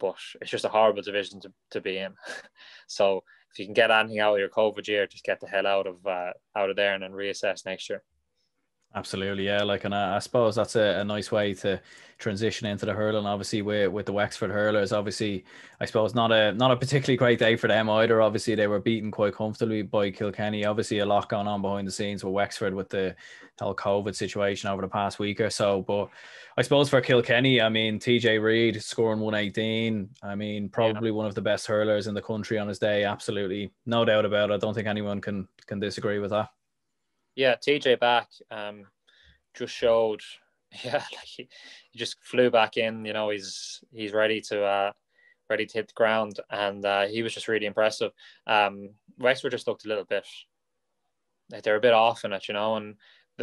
But it's just a horrible division to, to be in. so if you can get anything out of your COVID year, just get the hell out of uh, out of there and then reassess next year. Absolutely, yeah. Like, and I, I suppose that's a, a nice way to transition into the hurling. Obviously, with with the Wexford hurlers, obviously, I suppose not a not a particularly great day for them either. Obviously, they were beaten quite comfortably by Kilkenny. Obviously, a lot going on behind the scenes with Wexford with the whole COVID situation over the past week or so. But I suppose for Kilkenny, I mean, TJ Reid scoring 118. I mean, probably one of the best hurlers in the country on his day. Absolutely, no doubt about it. I don't think anyone can can disagree with that. Yeah, TJ back um, just showed. Yeah, like he, he just flew back in. You know, he's he's ready to uh, ready to hit the ground, and uh, he was just really impressive. Um, Wexford just looked a little bit like they're a bit off in it, you know, and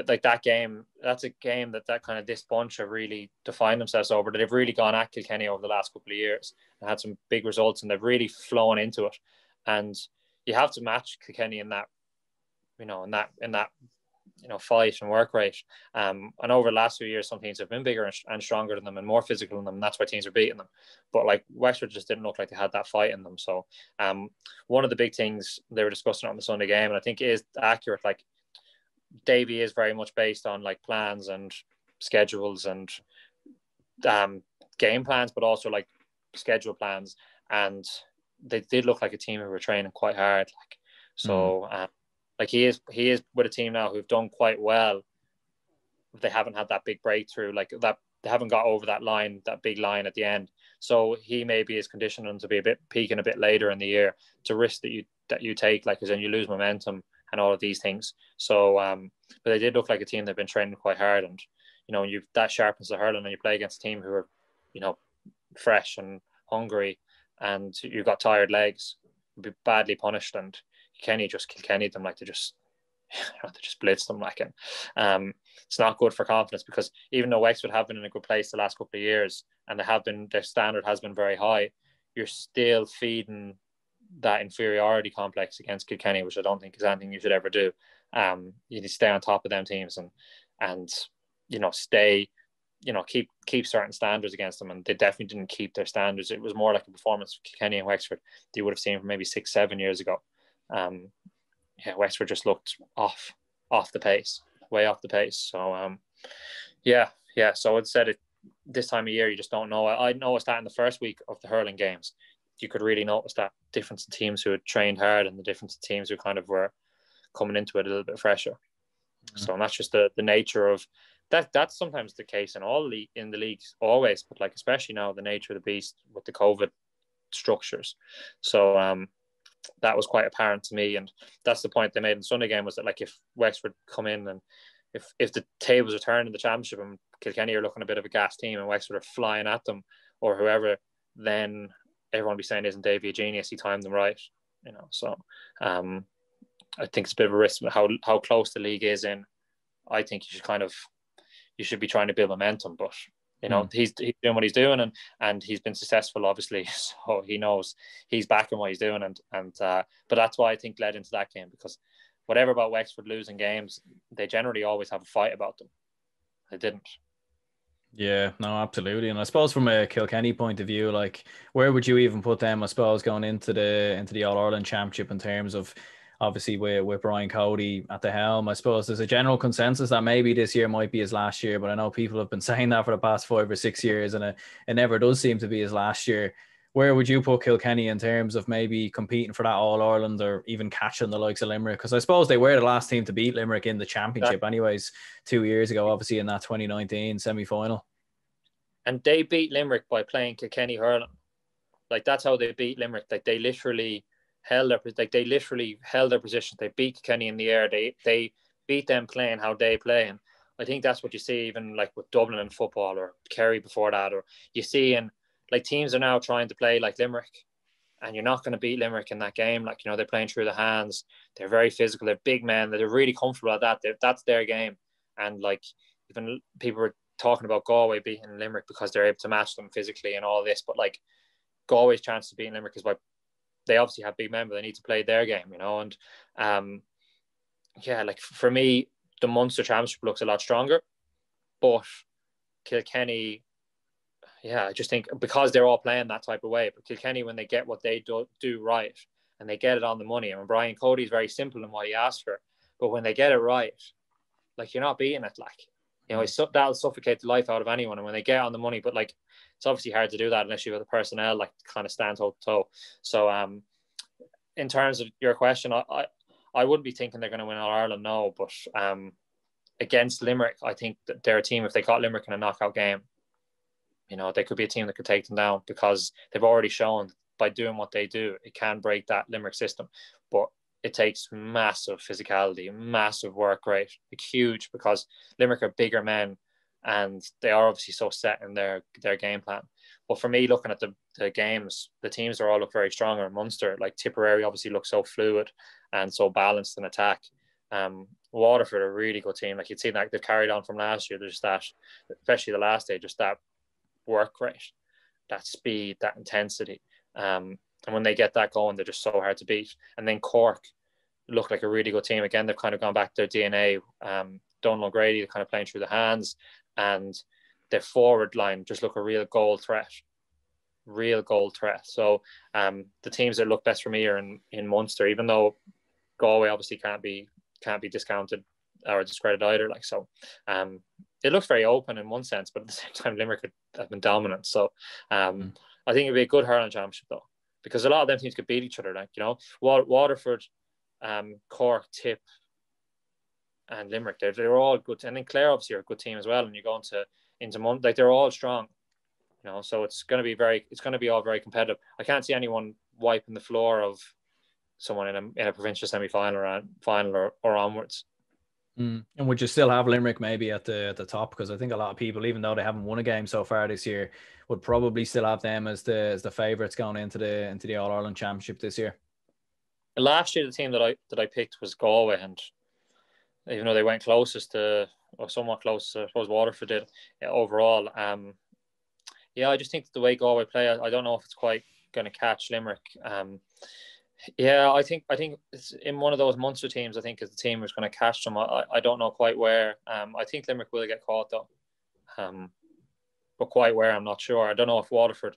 like that game, that's a game that that kind of this bunch have really defined themselves over. That they've really gone at Kilkenny over the last couple of years and had some big results, and they've really flown into it. And you have to match Kilkenny in that, you know, in that in that you know fight and work rate. Um, and over the last few years, some teams have been bigger and, and stronger than them and more physical than them. And that's why teams are beating them. But like Wexford just didn't look like they had that fight in them. So um, one of the big things they were discussing on the Sunday game, and I think is accurate. Like Davy is very much based on like plans and schedules and um, game plans, but also like schedule plans. And they did look like a team who were training quite hard. Like so, um, like he is he is with a team now who've done quite well. They haven't had that big breakthrough, like that. They haven't got over that line, that big line at the end. So he maybe is conditioning to be a bit peaking a bit later in the year to risk that you that you take, like, because then you lose momentum and all of these things. So, um, but they did look like a team that've been training quite hard, and you know, you've that sharpens the hurling, and you play against a team who are, you know, fresh and hungry, and you've got tired legs, be badly punished, and Kenny just Kilkenny them like they just they just blitzed them like and um it's not good for confidence because even though Wexford have been in a good place the last couple of years and they have been their standard has been very high, you're still feeding that inferiority complex against Kilkenny, which I don't think is anything you should ever do. Um, you need to stay on top of them teams and and you know stay, you know keep keep certain standards against them, and they definitely didn't keep their standards. It was more like a performance of Kilkenny and Wexford you would have seen from maybe six seven years ago. Um, yeah, Wexford just looked off off the pace, way off the pace. So um, yeah, yeah. So I'd said it this time of year, you just don't know. I, I noticed that in the first week of the hurling games, you could really notice that difference in teams who had trained hard and the difference in teams who kind of were coming into it a little bit fresher. So and that's just the the nature of that. That's sometimes the case in all the in the leagues always, but like especially now the nature of the beast with the COVID structures. So um, that was quite apparent to me, and that's the point they made in Sunday game was that like if Wexford come in and if if the tables are turned in the championship and Kilkenny are looking a bit of a gas team and Wexford are flying at them or whoever, then everyone will be saying, "Isn't Davy a genius? He timed them right." You know, so um, I think it's a bit of a risk how how close the league is in. I think you should kind of you should be trying to build momentum, but you know Mm. he's he's doing what he's doing and and he's been successful obviously, so he knows he's backing what he's doing and and uh, but that's why I think led into that game because whatever about Wexford losing games, they generally always have a fight about them. They didn't. Yeah, no, absolutely. And I suppose from a Kilkenny point of view, like where would you even put them, I suppose, going into the into the All Ireland Championship in terms of obviously with, with Brian Cody at the helm. I suppose there's a general consensus that maybe this year might be his last year, but I know people have been saying that for the past five or six years, and it, it never does seem to be his last year. Where would you put Kilkenny in terms of maybe competing for that All Ireland or even catching the likes of Limerick? Because I suppose they were the last team to beat Limerick in the championship, anyways, two years ago, obviously in that 2019 semi final. And they beat Limerick by playing Kilkenny hurling. Like that's how they beat Limerick. Like they literally held their like they literally held their position. They beat Kenny in the air. They they beat them playing how they play. And I think that's what you see even like with Dublin in football or Kerry before that, or you see in like teams are now trying to play like Limerick. And you're not going to beat Limerick in that game. Like, you know, they're playing through the hands. They're very physical. They're big men. They're really comfortable at that. They're, that's their game. And like, even people were talking about Galway beating Limerick because they're able to match them physically and all this. But like, Galway's chance to beat Limerick is by they obviously have big men, but they need to play their game, you know. And um, yeah, like for me, the Munster Championship looks a lot stronger, but Kilkenny, yeah, I just think because they're all playing that type of way, but Kilkenny when they get what they do, do right and they get it on the money, and Brian Cody's very simple in what he asks for, but when they get it right, like you're not beating it, like you know, that'll suffocate the life out of anyone, and when they get on the money, but like it's obviously hard to do that unless you have the personnel like kind of stand toe to toe. So um, in terms of your question, I, I, I wouldn't be thinking they're going to win All Ireland, no. But um, against Limerick, I think that they're a team. If they got Limerick in a knockout game, you know, they could be a team that could take them down because they've already shown by doing what they do, it can break that Limerick system. But it takes massive physicality, massive work rate, like huge because Limerick are bigger men and they are obviously so set in their their game plan. But for me, looking at the, the games, the teams are all look very strong. in Munster, like Tipperary, obviously looks so fluid and so balanced in attack. Um, Waterford are a really good team. Like you'd seen, that they've carried on from last year. There's that, especially the last day, just that work rate, that speed, that intensity. Um, and when they get that going, they're just so hard to beat. And then Cork look like a really good team. Again, they've kind of gone back to their DNA. Um, Donal O'Grady, kind of playing through the hands and their forward line just look a real goal threat, real goal threat. So um, the teams that look best for me are in, in Munster, even though Galway obviously can't be can't be discounted or discredited either. Like so, um, it looks very open in one sense, but at the same time, Limerick have been dominant. So um, mm. I think it'd be a good hurling championship though, because a lot of them teams could beat each other. Like you know, Waterford, um, Cork, Tip, and Limerick. They're, they're all good. And then Clare obviously are a good team as well. And you go into into month like they're all strong, you know. So it's going to be very it's going to be all very competitive. I can't see anyone wiping the floor of someone in a in a provincial semi final or final or, or onwards. Mm. And would you still have Limerick maybe at the at the top? Because I think a lot of people, even though they haven't won a game so far this year, would probably still have them as the as the favourites going into the into the All Ireland Championship this year. Last year, the team that I that I picked was Galway, and even though they went closest to or somewhat close, I suppose Waterford did overall. Um, yeah, I just think the way Galway play, I, I don't know if it's quite going to catch Limerick. Um, yeah, I think I think it's in one of those Munster teams. I think is the team who's going to catch them. I, I don't know quite where. Um, I think Limerick will get caught though, um, but quite where I'm not sure. I don't know if Waterford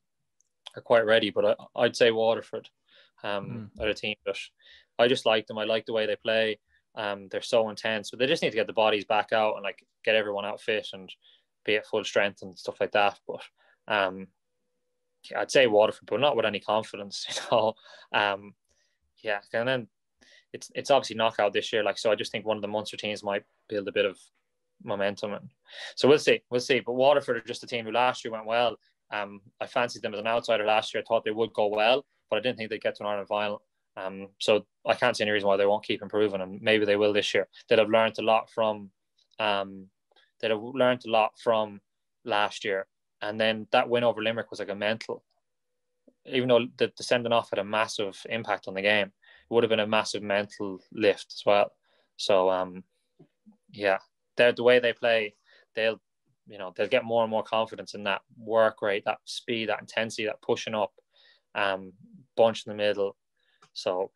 are quite ready, but I, I'd say Waterford um, mm. are a team that I just like them. I like the way they play. Um, they're so intense, but they just need to get the bodies back out and like get everyone out fit and be at full strength and stuff like that. But um, I'd say Waterford, but not with any confidence, you know. Um, yeah, and then it's it's obviously knockout this year, like so. I just think one of the Munster teams might build a bit of momentum, and so we'll see, we'll see. But Waterford are just a team who last year went well. Um, I fancied them as an outsider last year. I thought they would go well, but I didn't think they'd get to an Ireland final. Um, so I can't see any reason why they won't keep improving, and maybe they will this year. They'll have learned a lot from, um, they'll have learned a lot from last year, and then that win over Limerick was like a mental. Even though the, the sending off had a massive impact on the game, it would have been a massive mental lift as well. So, um, yeah, they're the way they play. They'll, you know, they'll get more and more confidence in that work rate, that speed, that intensity, that pushing up, um, bunch in the middle so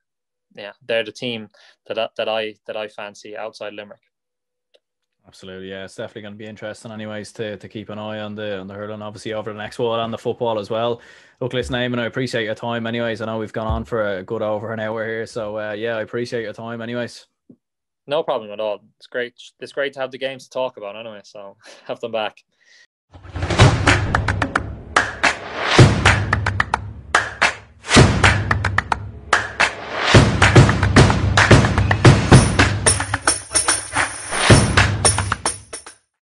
yeah, they're the team that that I that I fancy outside Limerick. Absolutely, yeah. It's definitely going to be interesting, anyways, to, to keep an eye on the on the hurling, obviously over the next one and the football as well. Look, listen, Eamon, I appreciate your time, anyways. I know we've gone on for a good over an hour here, so uh, yeah, I appreciate your time, anyways. No problem at all. It's great. It's great to have the games to talk about, anyway. So have them back.